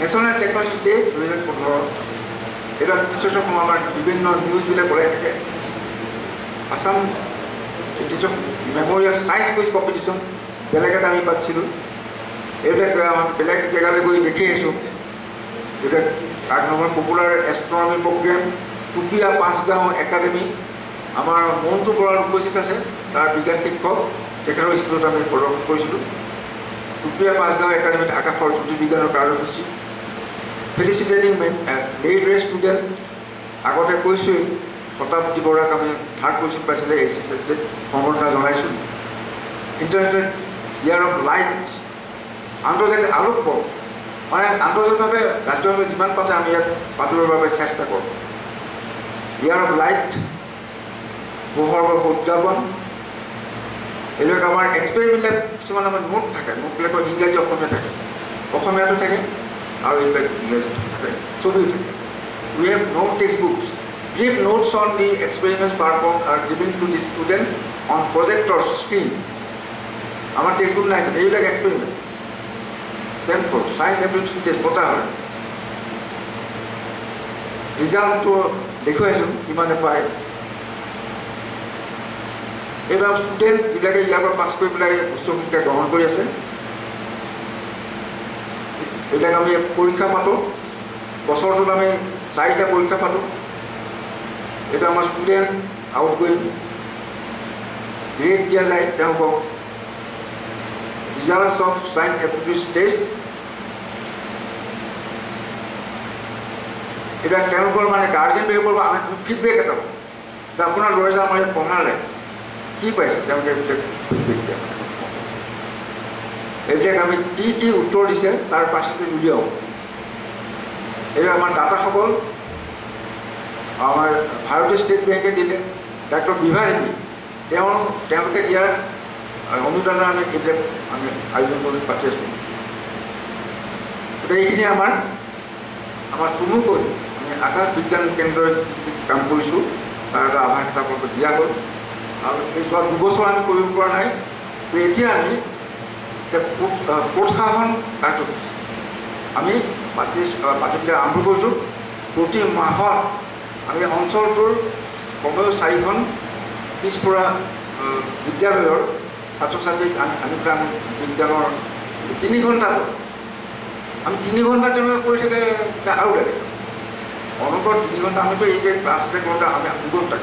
নেশ্যনেল টেকন'লজি ডে দুহেজাৰ পোন্ধৰ এইবিলাক টিচাৰ্ছৰ সময় আমাৰ বিভিন্ন নিউজবিলাক ওলাই থাকে। Assam competition memorial science quiz competition বেলেগ এটা আমি পাতিছিলোঁ। এইবিলাক বেলেগ জেগালৈ গৈ দেখি আহিছোঁ এইবিলাক আঠ number popular astronomy programme Tupia Panchgaon academy আমাৰ মন্টু বৰাৰ উপস্থিত আছে তাৰ বিজ্ঞান শিক্ষক তেখেতৰ স্কুলত আমি প্ৰদৰ্শন কৰিছিলোঁ। টুপিয়া পাঁচগাঁও একাডেমিত আকাশৰ জ্যোতিৰ্বিজ্ঞানৰ কাৰ্যসূচী। ফেলিচিটেটিং ৰে ষ্টুডেণ্ট আগতে কৈছোঁৱেই শতাব্দী বৰাক আমি থাৰ্ড পজিশ্যন পাইছিলে এছ এছ এল চিত সম্বৰ্ধনা জনাইছোঁ ইণ্টাৰনেশ্যনেল ইয়াৰ অফ লাইট আন্তৰ্জাতিক আলোক মানে আন্তৰ্জাতিকভাৱে ৰাষ্ট্ৰীয়ভাৱে যিমান পাতে আমি ইয়াত পাতিবৰ বাবে চেষ্টা কৰোঁ। ইয়াৰ অফ লাইট পোহৰ উদযাপন। এইবিলাক আমাৰ এক্সপেৰিমেণ্ট কিছুমান আমাৰ নোট থাকে নোটবিলাকৰ ইংৰাজী অসমীয়া থাকে। অসমীয়াতো থাকে আৰু এইবিলাক ইংৰাজীত থাকে ছবিও থাকে। We have no text books give notes on the experiments perform আৰু giving to the student on projector screen আমাৰ টেক্সট বুক নাই এইবিলাক experiment sample science application test পতা হয়। ৰিজাল্টটো দেখুৱাইছোঁ কিমানে পায় এইবিলাক ষ্টুডেণ্ট যিবিলাকে ইয়াৰ পৰা পাছ কৰি পেলাই উচ্চ শিক্ষা গ্ৰহণ কৰি আছে এইবিলাক আমি পৰীক্ষা পাতোঁ। বছৰটোত আমি চাৰিটা পৰীক্ষা পাতোঁ। এইটো আমাৰ ষ্টুডেণ্ট আউট গৈ গ্ৰেড দিয়া যায় তেওঁলোকক results of science aptitude test এইবিলাক তেওঁলোকৰ মানে গাৰ্জেনবিলাকৰ আমি ফিডবেক এটা পাওঁ যে আপোনাৰ ল'ৰা আমাৰ ইয়াত পঢ়ালে কি পাইছে তেওঁলোকে এইবিলাক ফিডবেক দিয়ে এইবিলাক আমি কি কি উত্তৰ দিছে তাৰ পাৰ্চেণ্টেজ উলিয়াওঁ এইবিলাক আমাৰ দাতাসকল আমাৰ ভাৰতীয় ষ্টেট বেংকে দিলে ডাক্তৰ বিভাদেৱী তেওঁ তেওঁলোকে দিয়াৰ অনুদানৰ আমি এইবিলাক আমি আয়োজন কৰি পাতি আছোঁ গতিকে এইখিনি আমাৰ আমাৰ চমুকৈ আমি আকাশ বিজ্ঞান কেন্দ্ৰই কাম কৰিছোঁ তাৰ এটা আভাস এটা আপোনালোকক দিয়া হ'ল। আৰু এই যোৱা দুবছৰ আমি কৰিব পৰা নাই এতিয়া আমি প্ৰোৎসাহন কাৰ্যসূচী। আমি পাতি পাতিবিলাক আৰম্ভ কৰিছোঁ। প্ৰতি মাহত আমি অঞ্চলটোৰ কমেও চাৰিখন পিছপৰা বিদ্যালয়ৰ ছাত্ৰ ছাত্ৰীক পেলাই আমি বিজ্ঞানৰ তিনি ঘণ্টাত আমি তিনি ঘণ্টা তেওঁলোকে কৰি থাকে আৰু লাগে। অনবৰত তিনি ঘণ্টা আমিতো এই ক্লাছ ব্ৰেক কৰোঁতে আমি দুঘণ্টা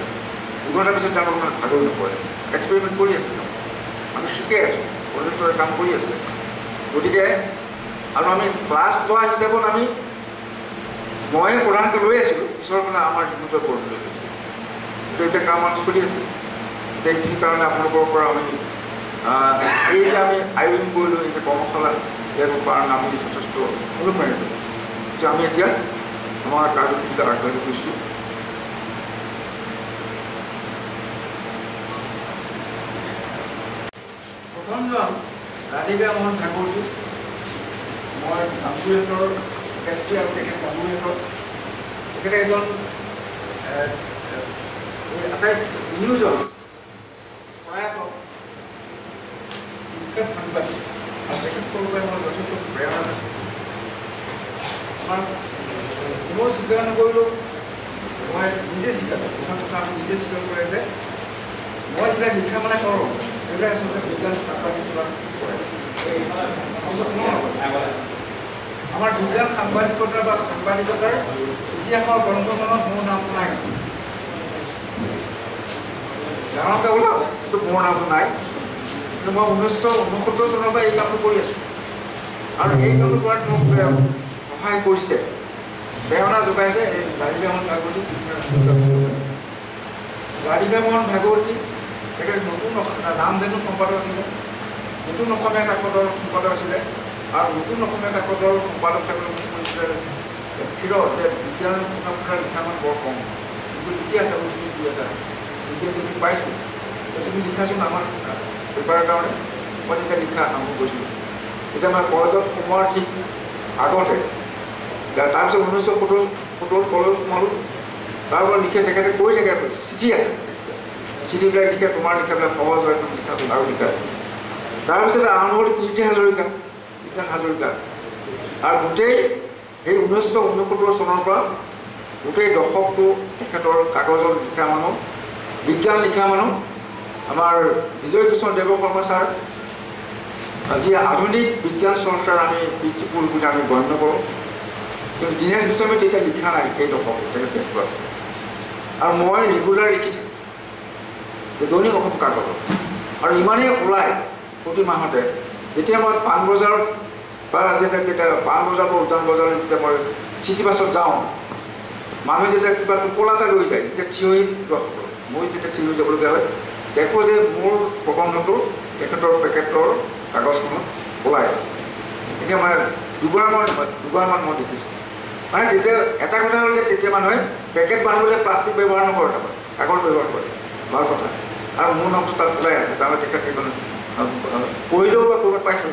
দুঘণ্টাৰ পিছত তেওঁলোক মানে ভাগৰি নপৰে। এক্সপেৰিমেণ্ট কৰি আছে আমি শিকাই আছোঁ প্ৰজেক্টৰে কাম কৰি আছে। গতিকে আৰু আমি ক্লাছ লোৱা হিচাপত আমি ময়ে প্ৰধানকৈ লৈ আছিলোঁ পিছৰ মানে আমাৰ যিটো গতিকে এতিয়া কাম আমাৰ চলি আছে। এইখিনি কাৰণে আপোনালোকৰ পৰা আমি এই যে আমি আয়োজন কৰিলোঁ এই যে কৰ্মশালা ইয়াৰ কাৰণে আমি যথেষ্ট অনুপ্ৰাণিত হৈছোঁ। আমি এতিয়া আমাৰ কাৰ্যসূচীবিলাক আগবাঢ়ি গৈছোঁ। প্ৰথমজন ৰাধিকা মোহন ঠাকুৰজী মই জামগুৰিহঁতৰ ব্যক্তি আৰু তেখেত জামগুৰিহঁতৰ তেখেতে এজন আটাই তিনিওজন প্ৰয়াত বিখ্যাত সাংবাদিক আৰু তেখেতসকলৰ পৰাই মই যথেষ্ট প্ৰেৰণা পাইছোঁ আমাৰ কোনো স্বীকাৰ নকৰিলোঁ মই নিজে স্বীকাৰ কৰোঁ প্ৰথম কথা আমি নিজে স্বীকাৰ কৰিলে মই যিবিলাক লিখা মেলা কৰোঁ সেইবিলাক আচলতে বিজ্ঞান সাংবাদিকতাত পৰে আমাৰ বিজ্ঞান সাংবাদিকতা বা সাংবাদিকতাৰ ইতিহাসৰ গ্ৰন্থখনত মোৰ নাম নাই। ডাঙৰকৈ ওলাওঁ কিন্তু মোৰ নাম নাই। কিন্তু মই ঊনৈছশ ঊনসত্তৰ চনৰ পৰা এই কামটো কৰি আছোঁ। আৰু এই কামটো কৰাত মোক সহায় কৰিছে। প্ৰেৰণা যোগাইছে ৰাধিকা ভাগৱতী ৰাধিকা মোহন ভাগৱতী তেখেত নতুন নামধেনু সম্পাদক আছিলে নতুন অসমীয়া কাকতৰ সম্পাদক আছিলে। আৰু নতুন অসমীয়া কাকতৰ সম্পাদক থাকিলে কৈছিলে যে বিজ্ঞান কথা কথা লিখাখন বৰ কম। কিন্তু ছুটি আছে দুই এটা যদি পাইছোঁ তুমি লিখাচোন আমাৰ পেপাৰৰ কাৰণে মই তেতিয়া লিখা আৰম্ভ কৰিছিলোঁ এতিয়া মই কলেজত সোমোৱাৰ ঠিক আগতে তাৰপিছত ঊনৈছশ সত্তৰ সত্তৰ কলেজ সোমালোঁ। তাৰ পৰা লিখে তেখেতে কৈ থাকে চিঠি আছে। চিঠিবিলাক লিখে তোমাৰ লিখাবিলাক সহজ হয় লিখাটো আৰু লিখা। তাৰপিছত আৰম্ভ হ'ল কীৰ্তি হাজৰিকা বিজ্ঞান হাজৰিকা আৰু গোটেই সেই ঊনৈছশ ঊনসত্তৰ চনৰ পৰা গোটেই দশকটো তেখেতৰ কাগজত লিখা মানুহ বিজ্ঞান লিখা মানুহ আমাৰ বিজয় কৃষ্ণ দেৱ শৰ্মা ছাৰ যি আধুনিক বিজ্ঞান চৰ্চাৰ আমি পিতৃপুৰুষ বুলি আমি গণ্য কৰোঁ। কিন্তু দীনেশ গোস্বামী তেতিয়া লিখা নাই সেই দশক তেখেত আছে আৰু মই ৰেগুলাৰ লিখি থাকোঁ দৈনিক অসম কাকতত আৰু ইমানেই ওলায় প্ৰতি মাহতে যেতিয়া মই পাণবজাৰত বা যেতিয়া যেতিয়া পাণবজাৰ বা উজান বজাৰত যেতিয়া মই চিটি বাছত যাওঁ। মানুহে যেতিয়া কিবা টোপোলা এটা লৈ যায় যেতিয়া থিয় হৈ মই যেতিয়া থিয় হৈ যাবলগীয়া হয় দেখোঁ যে মোৰ প্ৰবন্ধটো তেখেতৰ পেকেটৰ কাগজখনত ওলাই আছে। এতিয়া মই দুবাৰমান দুবাৰমান মই দেখিছোঁ। মানে যেতিয়া এটা কথা হ'ল যে তেতিয়া মানুহে পেকেট বান্ধিবলৈ প্লাষ্টিক ব্যৱহাৰ নকৰে তাৰমানে কাগজ ব্যৱহাৰ কৰে ভাল কথা। আৰু মোৰ নামটো তাত ওলাই আছে তাৰমানে তেখেত সেইখন পঢ়িলেও বা ক'ৰবাত পাইছে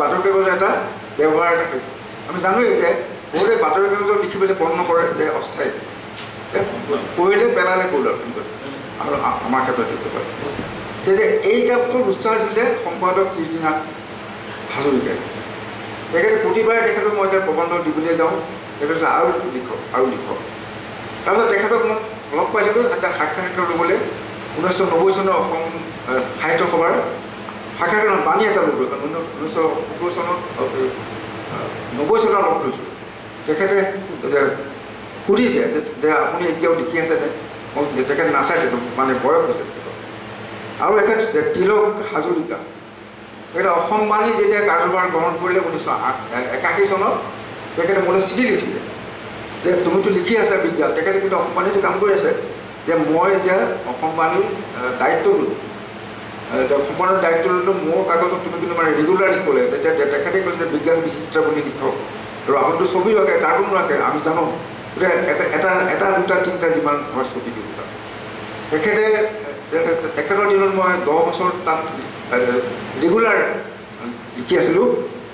বাতৰি কাগজৰ এটা ব্যৱহাৰ কৰিব আমি জানোৱেই যে বহুতে বাতৰি কাগজত লিখিবলৈ বন্ধ নকৰে যে অস্থায়ী। পঢ়িলে পেলালে গ'ল আৰু আমাৰ ক্ষেত্ৰত তেতিয়া এই কামটোৰ উৎসাহ আছিলে সম্পাদক কীৰ্তিনাথ হাজৰিকাই। তেখেতে প্ৰতিবাৰে তেখেতক মই এতিয়া প্ৰবন্ধ দিবলৈ যাওঁ। তেখেতে আৰু লিখক আৰু লিখক। তাৰপিছত তেখেতক মোক লগ পাইছিলোঁ এটা সাক্ষাৎকাৰ ল'বলৈ ঊনৈছশ নব্বৈ চনৰ অসম সাহিত্য সভাৰ সাক্ষাৎকাৰ বাণী এটা কাৰণ ঊনৈছশ সত্তৰ চনত নব্বৈ চনত লগ ধৰিছোঁ তেখেতে সুধিছে যে আপুনি এতিয়াও লিখি আছেনে তেখেত নাচাই মানে বয়স হৈছে আৰু এখেত তিলক হাজৰিকা তেখেতে অসম বাণী যেতিয়া কাৰ্যভাৰ গ্ৰহণ কৰিলে ঊনৈছশ একাশী চনত তেখেতে মোলৈ চিঠি লিখিছিলে যে তুমিতো লিখি আছা বিজ্ঞান তেখেতে কিন্তু অসম বাণীটো কাম কৰি আছে যে মই এতিয়া অসম বাণীৰ দায়িত্ব ল'লোঁ সম্পূৰ্ণ দায়িত্ব ল'লোঁ মোৰ কাগজত তুমি কিন্তু মানে ৰেগুলাৰ লিখিব লাগে তেতিয়া তেখেতে কৈছে যে বিজ্ঞান বিচিত্ৰ বুলি লিখক। আৰু আপুনিতো ছবি ৰাখে কাৰ্টুন ৰাখে আমি জানো। গতিকে এটা এটা দুটা তিনিটা যিমান হয় ছবি দিব তেখেতে তেখেতৰ দিনত মই দহ বছৰ তাত ৰেগুলাৰ লিখি আছিলোঁ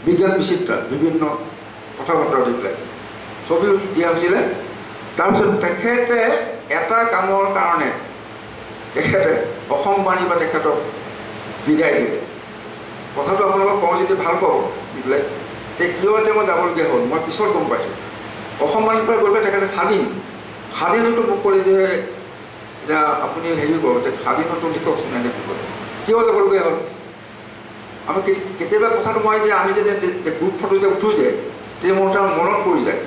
বিজ্ঞান বিচিত্ৰ বিভিন্ন কথা বতৰা দি পেলাই। ছবি দিয়া হৈছিলে। তাৰপিছত তেখেতে এটা কামৰ কাৰণে তেখেতে অসম বাণী বা তেখেতক বিদায় দিলে। কথাটো আপোনালোকক কওঁ যদি ভাল পাব দি পেলাই তে কিয় তেওঁ যাবলগীয়া হ'ল মই পিছত গম পাইছোঁ। অসম বাণীৰ পৰা গৈ পেলাই তেখেতে স্বাধীন। স্বাধীনতো মোক ক'লে যে এতিয়া আপুনি হেৰি কৰক স্বাধীনতো লিখকচোন এনেকৈ ক'লে কিয় যাবলগীয়া হ'ল? আমি কেতিয়াবা কথাটো মই যে আমি যেতিয়া গ্ৰুপ ফটো যে উঠোঁ যে তেতিয়া মোৰ তাৰ মনত পৰি যায়।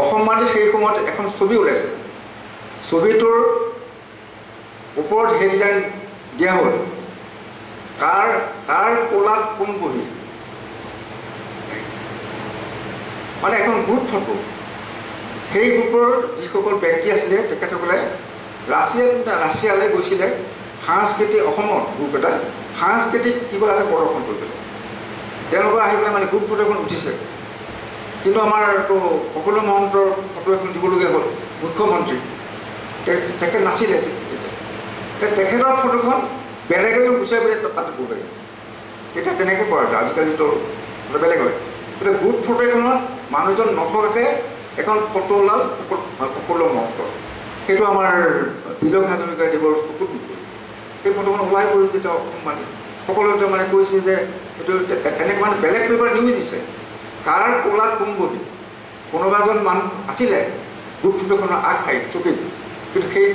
অসম বাণীত সেই সময়ত এখন ছবি ওলাইছে। ছবিটোৰ ওপৰত হেডলাইন দিয়া হ'ল। কাৰ কাৰ কোলাত কোন বহি? মানে এখন গ্ৰুপ ফটো। সেই গ্ৰুপৰ যিসকল ব্যক্তি আছিলে তেখেতসকলে ৰাছিয়া ৰাছিয়ালৈ গৈছিলে। সাংস্কৃতিক অসমৰ গ্ৰুপ এটা সাংস্কৃতিক কিবা এটা প্ৰদৰ্শন কৰিবলৈ তেওঁলোকৰ আহি পেলাই মানে গ্ৰুপ ফটো এখন উঠিছে। কিন্তু আমাৰতো সকলো মহন্তৰ ফটো এখন দিবলগীয়া হ'ল মুখ্যমন্ত্ৰী। তেখেত নাছিলে। তেখেতৰ ফটোখন বেলেগ এজন গুচাই পেলাই তাত দিব লাগে। তেতিয়া তেনেকৈ কৰা যায়। আজিকালিতো বেলেগ হয়। গতিকে গ্ৰুপ ফটো এখনত মানুহজন নথকাকৈ এখন ফটো ওলাল সকলো মহন্তৰ সেইটো আমাৰ তিলক হাজৰিকা দেৱৰ চকুত সেই ফটোখন ওলাই পৰিল যেতিয়া অসম মানে সকলোতে মানে কৈছে যে এইটো তেনেকৈ মানে বেলেগ পেপাৰ নিউজ দিছে। কাৰ কোলাত কোন বহি? কোনোবা এজন মানুহ আছিলে গ্ৰুপ ফটোখনৰ আগ ঠাইত চকীত। কিন্তু সেই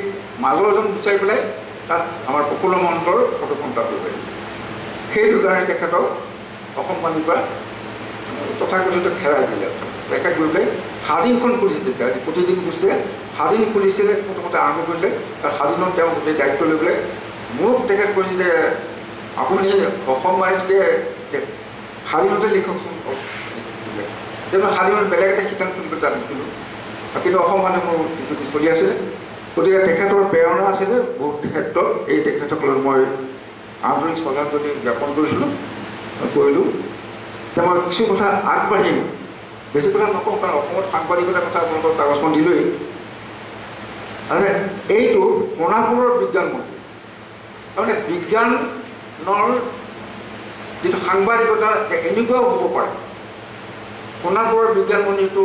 মাজৰ এজন গুচাই পেলাই তাত আমাৰ প্ৰফুল্ল মহন্তৰ ফটোখন তাত লৈ সেইটো কাৰণে তেখেতক অসম বাণীৰ পৰা তথাকথিত খেৰাই দিলে। তেখেত গৈ পেলাই স্বাধীনখন খুলিছিলে তেতিয়া প্ৰতিদিন গৈছিলে স্বাধীন খুলিছিলে প্ৰথমতে আৰম্ভ কৰিলে। আৰু স্বাধীনত তেওঁ গোটেই দায়িত্ব লৈ পেলাই মোক তেখেত কৈছে যে আপুনি অসম বাণীতকৈ স্বাধীনতে লিখকচোন মই স্বাধীনত বেলেগ এটা সিদ্ধান্ত খুলিবলৈ তাত লিখিলোঁ কিন্তু অসম বাণী মোৰ কিছু চলি আছিলে। গতিকে তেখেতৰ প্ৰেৰণা আছিলে বহুত ক্ষেত্ৰত। এই তেখেতসকলক মই আন্তৰিক শ্ৰদ্ধাঞ্জলি জ্ঞাপন কৰিছিলোঁ কৰিলোঁ। এতিয়া মই কিছু কথা আগবাঢ়িম। বেছি কথা নকওঁ কাৰণ অসমত সাংবাদিকতাৰ কথা আপোনালোকৰ কাগজখন দিলোৱেই। আচ্ছা এইটো সোণাপুৰৰ বিজ্ঞান মন্ত্ৰী তাৰমানে বিজ্ঞানৰ যিটো সাংবাদিকতা এনেকুৱাও হ'ব পাৰে। সোণাপুৰৰ বিজ্ঞান মন্দিৰটো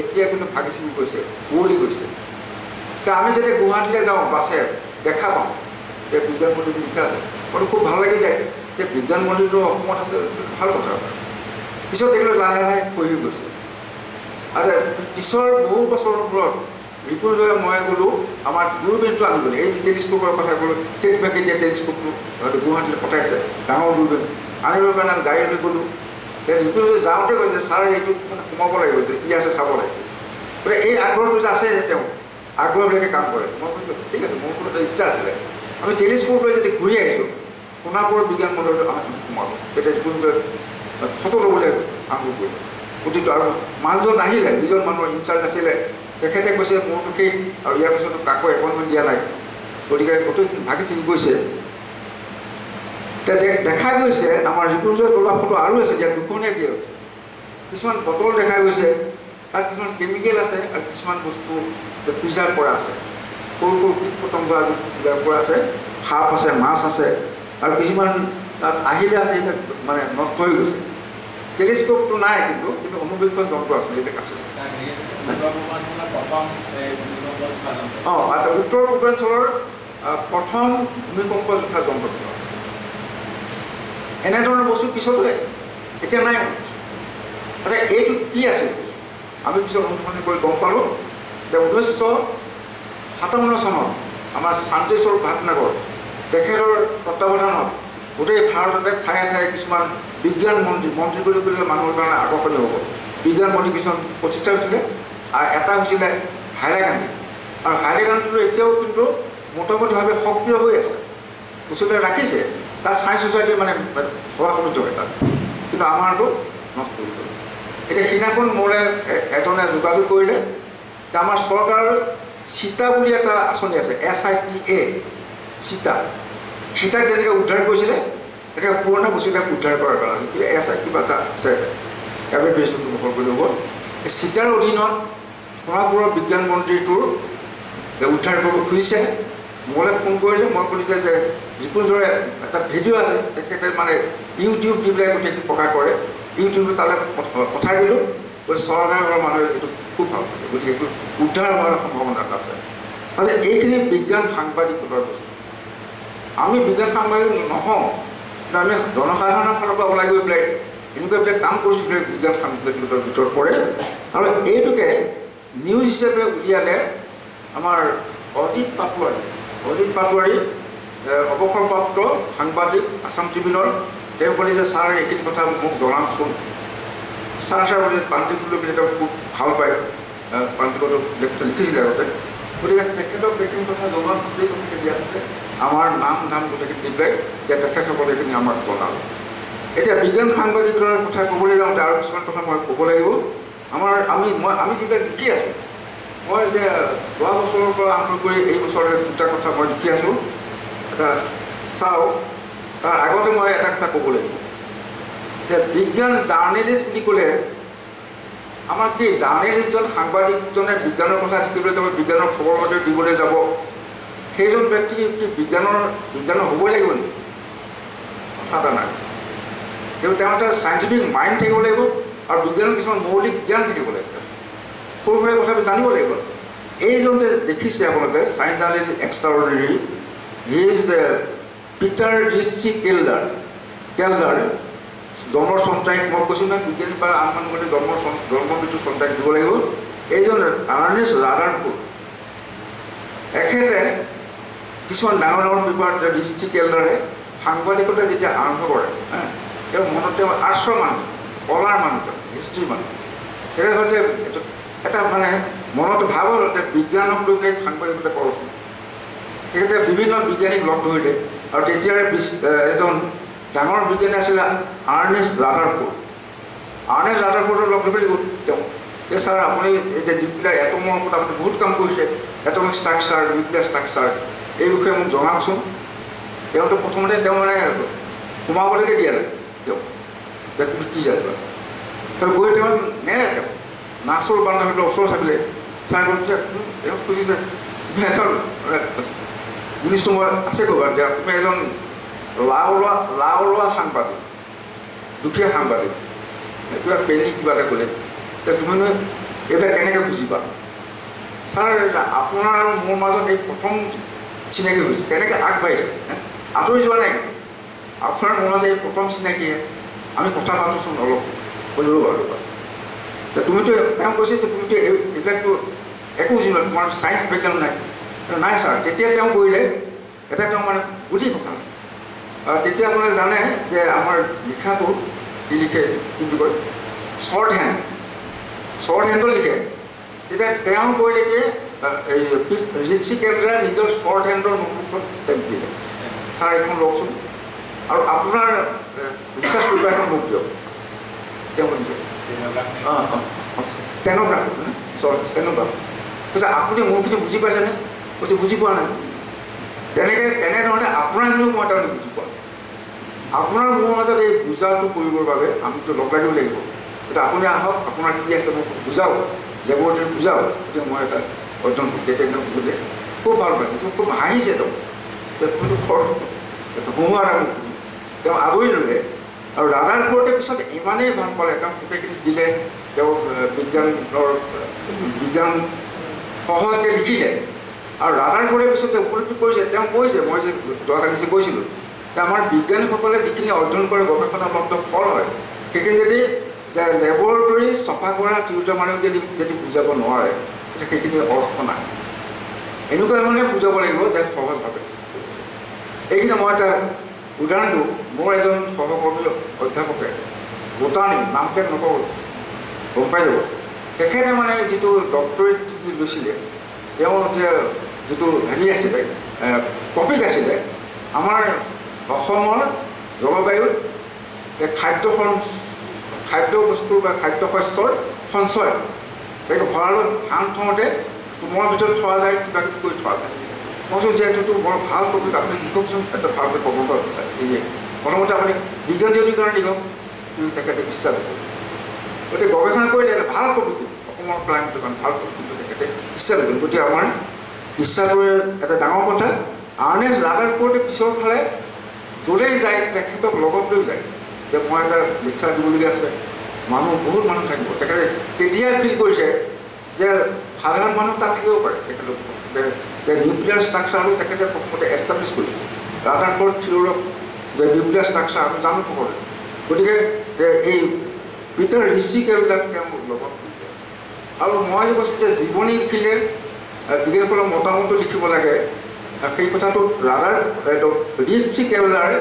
এতিয়া কিন্তু ভাগি ছিঙি গৈছে কুঁৱলি গৈছে। আমি যেতিয়া গুৱাহাটীলৈ যাওঁ বাছে দেখা পাওঁ যে বিজ্ঞান মন্দিৰটো আছে মোৰ খুব ভাল লাগি যায় যে বিজ্ঞান মন্দিৰটো অসমত আছে ভাল কথা। পিছত দেখিলোঁ লাহে লাহে খহি গৈছে। আচ্ছা পিছৰ বহু বছৰৰ মূৰত ৰিপুঞ্জয়ে মই গ'লোঁ আমাৰ দূৰবীণটো আনিবলৈ এই যি টেলিস্কোপৰ কথা ক'লোঁ ষ্টেট বেংকে দিয়া টেলিস্কোপটো হয়তো গুৱাহাটীলৈ পঠাইছে ডাঙৰ দূৰবীণ আনিবৰ কাৰণে আমি গাড়ী লৈ গ'লোঁ। এতিয়া ৰিপুঞ্জয় যাওঁতে কৈছে ছাৰ এইটো মানে সোমাব লাগিব যে কি আছে চাব লাগিব। গতিকে এই আগ্ৰহটো যে আছে তেওঁ আগ্ৰহবিলাকে কাম কৰে মই কৈছোঁ ঠিক আছে মোৰ এটা ইচ্ছা আছিলে আমি টেলিস্কোপ লৈ যদি ঘূৰি আহিছোঁ সোণাপুৰ বিজ্ঞান মন্দিৰটো আমি সোমালোঁ তেতিয়া ৰিপুঞ্জয় ফটো ল'বলৈ আৰম্ভ কৰিলোঁ প্ৰতিটো আৰু মানুহজন আহিলে যিজন মানুহৰ ইনচাৰ্জ আছিলে তেখেতে কৈছে মোৰতো সেই আৰু ইয়াৰ পিছতো কাকো এপইণ্টমেণ্ট দিয়া নাই। গতিকে গোটেই ভাগি ছিঙি গৈছে। এতিয়া দেখা গৈছে আমাৰ ৰিপুঞ্জয় তোলা ফটো আৰু আছে ইয়াত দুখনীয়া দিয়ে। কিছুমান বটল দেখা গৈছে। তাত কিছুমান কেমিকেল আছে আৰু কিছুমান বস্তু প্ৰিজাৰ্ভ কৰা আছে। সৰু সৰু কীট পতংগ আজি প্ৰিজাৰ্ভ কৰা আছে সাপ আছে মাছ আছে আৰু কিছুমান তাত আহিলে আছে সেইবিলাক মানে নষ্ট হৈ গৈছে। টেলিস্কোপটো নাই কিন্তু কিন্তু অনুবীক্ষণ যন্ত্ৰ আছে সেইবিলাক আছে। অঁ আচ্ছা উত্তৰ পূৰ্বাঞ্চলৰ প্ৰথম ভূমিকম্প জোখা যন্ত্ৰটো আছে এনেধৰণৰ বস্তু পিছতো এতিয়া নাই। আচ্ছা এইটো কি আছিল? আমি পিছত অনুসন্ধান কৰি গম পালোঁ যে ঊনৈছশ সাতাৱন্ন চনত আমাৰ শান্তিস্বৰূপ ভাটনগৰ তেখেতৰ তত্বাৱধানত গোটেই ভাৰততে ঠায়ে ঠায়ে কিছুমান বিজ্ঞান মন্ত্ৰী মন্ত্ৰী বুলি ক'লে মানুহৰ কাৰণে আকৰ্ষণীয় হ'ব বিজ্ঞান মন্ত্ৰী কিছুমান প্ৰতিষ্ঠা হৈছিলে আৰু এটা হৈছিলে হাইলাকান্দি আৰু হাইলাকান্দিটো এতিয়াও কিন্তু মোটামুটিভাৱে সক্ৰিয় হৈ আছে ওচৰতে ৰাখিছে তাত ছায়েন্স ছ'চাইটি মানে হোৱা সুযোগ এটা কিন্তু আমাৰতো নষ্ট হৈ গ'ল এতিয়া সিদিনাখন এ- এজনে যোগাযোগ কৰিলে যে আমাৰ চৰকাৰৰ চিতা বুলি এটা আঁচনি আছে এছ আই টি এ চিতা সীতাক যেনেকৈ উদ্ধাৰ কৰিছিলে তেনেকৈ পুৰণা বস্তুবিলাক উদ্ধাৰ কৰাৰ কাৰণে কিবা এছ আই কিবা এটা আছে। এভেণ্টেশ্যনটো মুখৰ কৰি হ'ব চিতাৰ অধীনত সোণাপুৰৰ বিজ্ঞান মন্ত্ৰীটোৰ উদ্ধাৰ কৰিব খুজিছে মোলৈ ফোন কৰিলে মই ক'লোঁ যে ৰিপুঞ্জৰে এটা ভিডিঅ' আছে তেখেতে মানে ইউটিউব দি পেলাই গোটেইখিনি প্ৰকাশ কৰে ইউটিউবত তালৈ পঠ- পঠাই দিলোঁ। গতিকে চৰকাৰৰ মানুহে এইটো খুব ভাল পাইছে গতিকে এইটো উদ্ধাৰ হোৱাৰ সম্ভাৱনা এটা আছে। আচ্ছা এইখিনি বিজ্ঞান সাংবাদিকতাৰ বস্তু। আমি বিজ্ঞান সাংবাদিক নহওঁ কিন্তু আমি জনসাধাৰণৰ ফালৰ পৰা ওলাই গৈ পেলাই এনেকুৱা বিলাক কাম কৰিছোঁ যিবিলাক বিজ্ঞান সাংবাদিকতাৰ ভিতৰত পৰে। আৰু এইটোকে নিউজ হিচাপে উলিয়ালে আমাৰ অজিত পাটোৱাৰী। অজিত পাটোৱাৰী অৱসৰপ্ৰাপ্ত সাংবাদিক আছাম ট্ৰিবিউনৰ তেওঁ ক'লে যে ছাৰ এইখিনি কথা মোক জনাওকচোন ছাৰ ছাৰ বুলি প্ৰান্তিকলৈ বুলি তেওঁ খুব ভাল পায়। প্ৰান্তিকতো লেখোতে লিখিছিলে আগতে। গতিকে তেখেতক এইখিনি কথা জনোৱাৰ গোটেই কথাকে দিয়া হৈছে। আমাৰ নাম ধাম গোটেইখিনি দি পেলাই যে তেখেতসকলে এইখিনি আমাক জনালে। এতিয়া বিজ্ঞান সাংবাদিকতাৰ কথা ক'বলৈ যাওঁতে আৰু কিছুমান কথা মই ক'ব লাগিব। আমাৰ আমি মই আমি যিবিলাক লিখি আছোঁ মই এতিয়া যোৱা বছৰৰ পৰা আৰম্ভ কৰি এই বছৰলৈ দুটা কথা মই লিখি আছোঁ। এটা চাওঁ তাৰ আগতে মই এটা কথা ক'ব লাগিব। যে বিজ্ঞান জাৰ্নেলিষ্ট বুলি ক'লে আমাৰ কি জাৰ্নেলিষ্টজন সাংবাদিকজনে বিজ্ঞানৰ কথা লিখিবলৈ যাব বিজ্ঞানৰ খবৰ বাতৰি দিবলৈ যাব সেইজন ব্যক্তি কি বিজ্ঞানৰ বিজ্ঞানৰ হ'বই লাগিব নেকি কথা এটা নাই। কিন্তু তেওঁ এটা চাইণ্টিফিক মাইণ্ড থাকিব লাগিব আৰু বিজ্ঞানৰ কিছুমান মৌলিক জ্ঞান থাকিব লাগিব। সৰু সুৰা কথাবোৰ জানিব লাগিব। এইজন যে দেখিছে আপোনালোকে science journalist extraordinary he is the Peter Ritchie Calder Calder জন্মৰ তাৰিখ মই কৈছোঁ নহয় বিজ্ঞানী বা আন মানুহ জন্মৰ চন জন্ম মৃত্যু চন তাৰিখ দিব লাগিব। এইজন আৰ্নেষ্ট ৰাডাৰপুৰ এখেতে কিছুমান ডাঙৰ ডাঙৰ পেপাৰ ৰিচি কেলডাৰে সাংবাদিকতা যেতিয়া আৰম্ভ কৰে তেওঁৰ মনত তেওঁ আৰ্টছৰ মানুহ কলাৰ মানুহ তেওঁ হিষ্ট্ৰীৰ মানুহ। সেইকাৰণে ভাবে যে এইটো এটা মানে মনত ভাব হ'ল যে বিজ্ঞানক লৈ পেলাই সাংবাদিকতা কৰচোন তেখেতে বিভিন্ন বিজ্ঞানীক লগ ধৰিলে। আৰু তেতিয়াৰে এজন ডাঙৰ বিজ্ঞানী আছিলে আৰ্নেষ্ট ৰাডাৰফোৰ্ড আৰ্নেষ্ট ৰাডাৰফোৰ্ডৰ লগ ধৰিবলৈ তেওঁ। যে ছাৰ আপুনি এই যে নিউক্লিয়াৰ এটমৰ ওপৰত আপুনি বহুত কাম কৰিছে এটমিক ষ্ট্ৰাকচাৰ নিউক্লিয়াৰ ষ্ট্ৰাকচাৰ এই বিষয়ে মোক জনাওকচোন। তেওঁতো প্ৰথমতে তেওঁ মানে সোমাবলৈকে দিয়া নাই তেওঁ। যে তুমি কি জানিবা? তেওঁ গৈ তেওঁ নেৰে তেওঁ। নাচৰ বান্ধৱীৰ ওচৰ চাপিলে। ছাৰ তেওঁক খুজিছে জিনিসটো মই আছে ক'ৰবাত তুমি এজন লাও লোৱা লাও লোৱা সাংবাদিক দুখীয়া সাংবাদিক। কিবা পেনী কিবা এটা ক'লে। যে তুমিনো এইবিলাক কেনেকৈ বুজিবা? ছাৰ আপোনাৰ আৰু মোৰ মাজত এই প্ৰথম চিনাকি হৈছে। কেনেকৈ আগবাঢ়িছে? আঁতৰি যোৱা নাই। আপোনাৰ মোৰ মাজত এই প্ৰথম চিনাকিয়ে আমি কথা পাতোচোন অলপ। বুলিব বাৰু ৰ'বা যে তুমিতো তেওঁ কৈছে যে তুমিতো এই এইবিলাকতো একো নাপায় তোমাৰ ছায়েন্স বেকগ্ৰাউণ্ড নাই। নাই ছাৰ তেতিয়া তেওঁ কৰিলে এটা তেওঁ মানে বুদ্ধি কথা তেতিয়া আপোনালোকে জানে যে আমাৰ লিখাটো কি লিখে কি বুলি কয় শ্বৰ্ট হেণ্ড শ্বৰ্ট হেণ্ডত লিখে তেতিয়া তেওঁ কৰিলে কি এই ৰিচি নিজৰ শ্বৰ্ট হেণ্ডৰ নোটবুকত তেওঁ দিলে ছাৰ এইখন লওকচোন আৰু আপোনাৰ ৰিচাৰ্চ কৰিব এখন মোক দিয়ক তেওঁ অঁ অঁ ষ্টেনগ্ৰাফ ষ্টেনগ্ৰাফ কৈছে আপুনি মোৰখিনি বুজি পাইছেনে কৈছে বুজি পোৱা নাই। তেনেকৈ তেনেধৰণে আপোনাৰ কিন্তু মই তাৰমানে বুজি পোৱা আপোনাৰ মোৰ মাজত এই বুজাটো কৰিবৰ বাবে আমিতো লগ লাগিব। লাগিব গতিকে আপুনি আহক আপোনাৰ কি আছে মোক বুজাওক লেবৰেটৰীত বুজাওক। গতিকে মই এটা অৰ্জন তেতিয়া তেওঁ বুজে খুব ভাল পাইছে খুব হাঁহিছে তেওঁ। যে কোনটো খৰ হুঁহুৱা এটা মোক তেওঁ আদৰি ল'লে আৰু ৰাধাৰ ঘৰতে পিছত ইমানেই ভাল পালে তেওঁ গোটেইখিনি দিলে। তেওঁ বিজ্ঞানৰ বিজ্ঞান সহজকৈ লিখিলে। আৰু ঘৰে পিছত তেওঁ উপলব্ধি কৰিছে তেওঁ কৈছে মই যে যোৱাকালি যে কৈছিলোঁ যে আমাৰ বিজ্ঞানীসকলে যিখিনি অধ্যয়ন কৰে গৱেষণামূলক ফল হয় সেইখিনি যদি যে লেবৰেটৰী চফা কৰা তিৰোতা মানুহে যদি যদি বুজাব নোৱাৰে তেতিয়া সেইখিনি অৰ্থ নাই। এনেকুৱা ধৰণে বুজাব লাগিব যে সহজভাৱে। এইখিনি মই এটা উদাহৰণ দিওঁ। মোৰ এজন সহকৰ্মী অধ্যাপকে ভূটানী নামকে নকওঁ গম পাই যাব। তেখেতে মানে যিটো ডক্টৰেট লৈছিলে তেওঁ এতিয়া যিটো হেৰি আছিলে টপিক আছিলে আমাৰ অসমৰ জলবায়ুত খাদ্য খাদ্য বস্তু বা খাদ্য শস্যৰ সঞ্চয় গতিকে ভঁৰালত ধান থওঁতে তোমাৰ ভিতৰত থোৱা যায় কিবা কিবি কৰি থোৱা যায়। মই কৈছোঁ যে এইটোতো বৰ ভাল টপিক আপুনি লিখকচোন এটা ভালকৈ এটা। এই প্ৰথমতে আপুনি বিজ্ঞান জ্যোতিৰ কাৰণে লিখক তেখেতে ইচ্ছা নকৰে গতিকে গৱেষণা কৰিলে এটা ভাল টপিক অসমৰ ক্লাইমেটৰ কাৰণে ভাল টপিক তেখেতে ইচ্ছা নকৰে গতিকে আমাৰ ইচ্ছাটোৱে এটা ডাঙৰ কথা। আৰ্নেষ্ট লাগাৰ ওপৰতে পিছৰ ফালে য'লেই যায় তেখেতক লগত লৈ যায়। যে মই এটা লেকচাৰ দিবলগীয়া আছে। মানুহ বহুত মানুহ থাকিব। তেখেতে তেতিয়াই ফিল কৰিছে যে সাধাৰণ মানুহ তাত থাকিব পাৰে তেখেতক যে- নিউক্লিয়াৰ ষ্ট্ৰাকচাৰটো তেখেতে প্ৰথমতে এষ্টাব্লিছ কৰিছে। ফ'ৰ থিয়ৰক যে নিউক্লিয়াৰ ষ্ট্ৰাকচাৰ আমি জানো সকলোৱে। গতিকে যে এই পিটাৰ ঋষি কেইবিলাক তেওঁ লগত। আৰু মই যে কৈছোঁ যে জীৱনী লিখিলে বিজ্ঞানীসকলৰ মতামতো লিখিব লাগে। সেই কথাটোত এইটো ঋষি কেৱলাৰে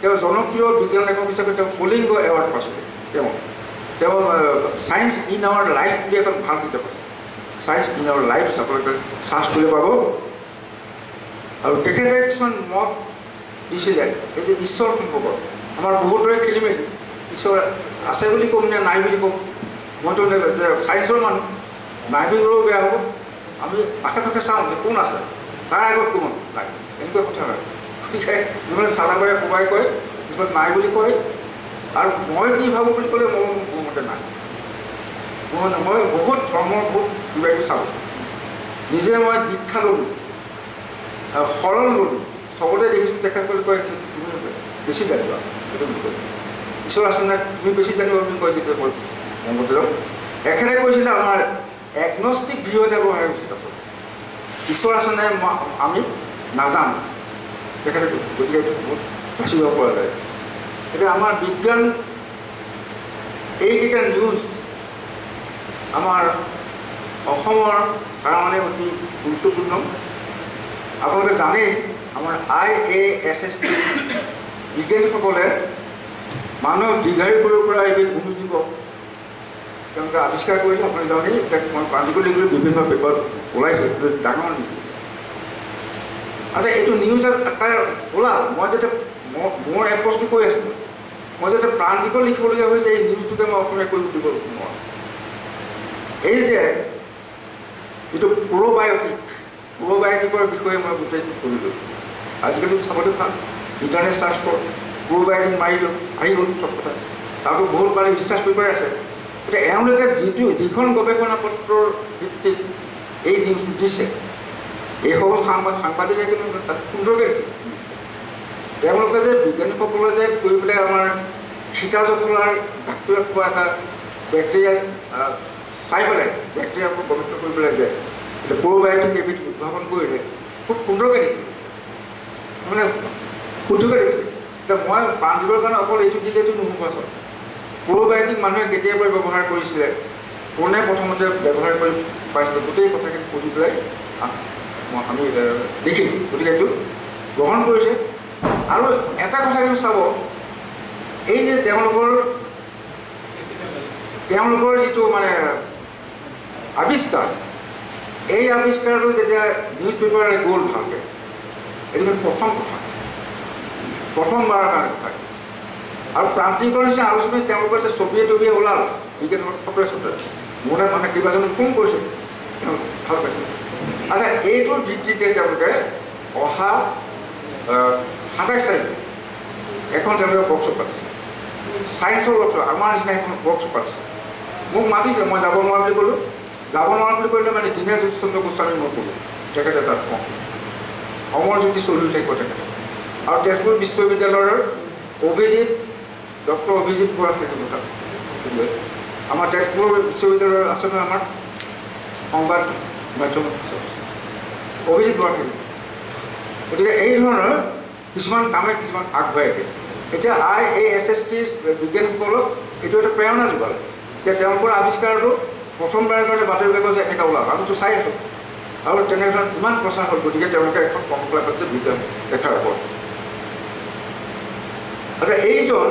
তেওঁ জনপ্ৰিয় বিজ্ঞান লেখক হিচাপে তেওঁ কলিংগ এৱাৰ্ড পাইছিলে তেওঁ তেওঁ ছায়েন্স ইন আৱাৰ লাইফ বুলি এখন ভাল কিতাপ আছে। ছায়েন্স ইন আৱাৰ লাইফ আপোনালোকে চাৰ্চ কৰিলে পাব। আৰু তেখেতে কিছুমান মত দিছিলে এই যে ঈশ্বৰ সম্পৰ্কত। আমাৰ বহুতৰে খেলি মেলি ঈশ্বৰ আছে বুলি ক'ম নে নাই বুলি ক'ম? মইতো ছায়েন্সৰ মানুহ। নাই বুলি ক'লেও বেয়া হ'ব। আমি আশে পাশে চাওঁ যে কোন আছে? তাৰ আগত কোন নাই। এনেকুৱা কথা হয় গতিকে যিমানে চালাবাৰে কোবাই কয় কিছুমান নাই বুলি কয় আৰু মই কি ভাবোঁ বুলি ক'লে মোৰ মোৰ মতে নাই। মতে মই বহুত ধৰ্মৰ বহুত কিবা কিবি চাওঁ। নিজে মই দীক্ষা ল'লোঁ। আৰু শৰণ ল'লোঁ। চবতে দেখিছোঁ তেখেতসকলে কয় তুমি বেছি জানিবা। সেইটো বুলি কয়। ঈশ্বৰ আছে নাই তুমি বেছি জানিবা বুলি কয় যেতিয়া মই মনমতে যাওঁ এখেতে কৈছিলে আমাৰ এগনষ্টিক ভিউ এটা ব্যৱহাৰ হৈছিল আচলতে ঈশ্বৰ আছে নাই আমি নাজানো। তেখেতে। গতিকে বহুত বাচিব পৰা যায়। এতিয়া আমাৰ বিজ্ঞান এইকেইটা নিউজ আমাৰ অসমৰ কাৰণে অতি গুৰুত্বপূৰ্ণ। আপোনালোকে জানেই আমাৰ I A S S T বিজ্ঞানীসকলে মানৱ দীৰ্ঘায়ুপুৰৰ পৰা এবিধ অনুজীৱ তেওঁলোকে আৱিষ্কাৰ কৰিলে আপুনি জানেই এতিয়া মই পাৰ্টিকুলাৰলি বিভিন্ন পেপাৰত ওলাইছে ডাঙৰ নিউজ আচ্ছা এইটো নিউজ ওলাল মই মই- মোৰ এপ্ৰচটো কৈ আছোঁ মই যেতিয়া প্ৰান্তিকত লিখিবলগীয়া হৈছে এই নিউজটোকে মই অসমীয়া কৰি দিব নোৱাৰোঁ। এই যে যিটো প্ৰ'বায়'টিক প্ৰ'বায়'টিকৰ বিষয়ে মই গোটেইটো কৰিলোঁ আজিকালি চাবলৈ ভাল ইণ্টাৰনেট চাৰ্চ কৰক প্ৰ'বায়'টিক মাৰি দিয়ক আহি গ'ল চব কথা। তাতো বহুত মানে ৰিচাৰ্চ পেপাৰ আছে। এওঁলোকে যিটো যিখন গৱেষণা পত্ৰৰ ভিত্তিত এই নিউজটো দিছে এইসকল সাংবাদ সাংবাদিকে কিন্তু তাত সুন্দৰকৈ দিছে। তেওঁলোকে যে বিজ্ঞানীসকলে যে কৰি পেলাই আমাৰ সীতা জখলাৰ গাখীৰত পোৱা এটা বেক্টেৰিয়া চাই পেলাই বেক্টেৰিয়াৰ ওপৰত গৱেষণা কৰি পেলাই যে এতিয়া প্ৰ'বায়'টিক এবিধ উদ্ভাৱন কৰিলে খুব সুন্দৰকৈ দেখিছে। মানে শুদ্ধকৈ দেখিছে। এতিয়া মই প্ৰান্তিকৰ কাৰণে অকল এইটো দিলেতো নহ'ব আচলতে প্ৰ'বায়'টিক মানুহে কেতিয়াৰ পৰা ব্যৱহাৰ কৰিছিলে? কোনে প্ৰথমতে ব্যৱহাৰ কৰি পাইছিলে? গোটেই কথাখিনি পঢ়ি পেলাই আমি এ, দেখিম গতিকে এইটো গ্ৰহণ কৰিছে। আৰু এটা কথা কিন্তু চাব এই যে তেওঁলোকৰ তেওঁলোকৰ যিটো মানে আৱিষ্কাৰ এই আৱিষ্কাৰটো যেতিয়া নিউজ পেপাৰে গ'ল ভালকৈ এইটো প্ৰথম কথা। প্ৰথমবাৰৰ কাৰণে কথা। আৰু প্ৰান্তিকৰ নিচিনা আলোচনী তেওঁলোকৰ যে ছবিয়ে তবিয়ে ওলাল ফটোৱে চটোৱে মোৰ মানে কেইবাজনে ফোন কৰিছিল ভাল পাইছিল আচ্ছা এইটোৰ ভিত্তিতে তেওঁলোকে অহা সাতাইছ তাৰিখে এখন তেওঁলোকে ৱৰ্কশ্বপ পাতিছে। ছায়েন্সৰ ৱৰ্কশ্বপ আমাৰ নিচিনা এখন ৱৰ্কশ্বপ পাতিছে। মোক মাতিছিলে মই যাব নোৱাৰোঁ বুলি ক'লোঁ। যাব নোৱাৰোঁ বুলি ক'লে মানে দীনেশ চন্দ্ৰ গোস্বামী মই ক'লোঁ তেখেতে তাত কওঁ অমৰজ্যোতি চৌধুৰী থাকিব তেখেতে। আৰু তেজপুৰ বিশ্ববিদ্যালয়ৰ অভিজিত ডক্টৰ অভিজিত বৰা তাত আমাৰ তেজপুৰ বিশ্ববিদ্যালয়ৰ আছে নহয় আমাৰ? সংবাদ মাধ্যম অভিজিত বৰা থাকিব গতিকে এই ধৰণৰ কিছুমান কামে কিছুমান আগবঢ়াই দিয়ে। এতিয়া আই এ এছ এছ টিৰ বিজ্ঞানীসকলক এইটো এটা প্ৰেৰণা যোগালে। যে তেওঁলোকৰ আৱিষ্কাৰটো প্ৰথমবাৰৰ কাৰণে বাতৰি কাগজে এনেকৈ ওলাল আমিতো চাই আছোঁ। আৰু তেনেধৰণৰ ইমান প্ৰচাৰ হ'ল গতিকে তেওঁলোকে এখন কৰ্মশালা পাতিছে বিজ্ঞান দেখাৰ ওপৰত। আচ্ছা এইজন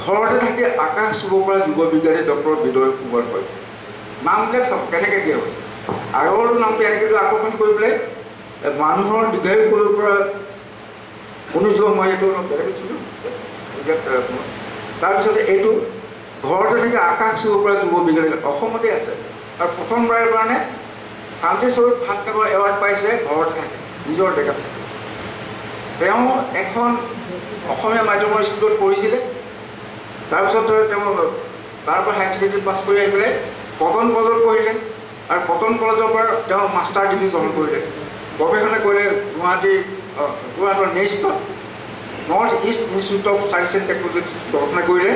ঘৰতে থাকি আকাশ চুব পৰা যুৱ বিজ্ঞানী ডক্টৰ বিদয় কুমাৰ হয় নামবিলাক চাওক কেনেকৈ দিয়া হৈছে আগৰ নামটো এনেকৈ আকৰ্ষণ কৰি পেলাই মানুহৰ দীৰ্ঘায়ু কৰিব পৰা অনুযোগ মই এইটো অলপ বেলেগ তাৰপিছতে এইটো ঘৰতে থাকি আকাশ চুব পৰা যুৱ বিজ্ঞানী অসমতে আছে। আৰু প্ৰথমবাৰৰ কাৰণে শান্তিস্বৰূপ ফাটকাকৰ এৱাৰ্ড পাইছে ঘৰতে থাকে নিজৰ জেগাত থাকে। তেওঁ এখন অসমীয়া মাধ্যমৰ স্কুলত পঢ়িছিলে। তাৰপিছত তেওঁ তাৰ পৰা হায়াৰ ছেকেণ্ডেৰী পাছ কৰি আহি পেলাই কটন কলেজত পঢ়িলে আৰু কটন কলেজৰ পৰা তেওঁ মাষ্টাৰ ডিগ্ৰী গ্ৰহণ কৰিলে। গৱেষণা কৰিলে গুৱাহাটী অ, যোৰহাটৰ নেক্সটত North East Institute of Science and টেকনলজিত গৱেষণা কৰিলে।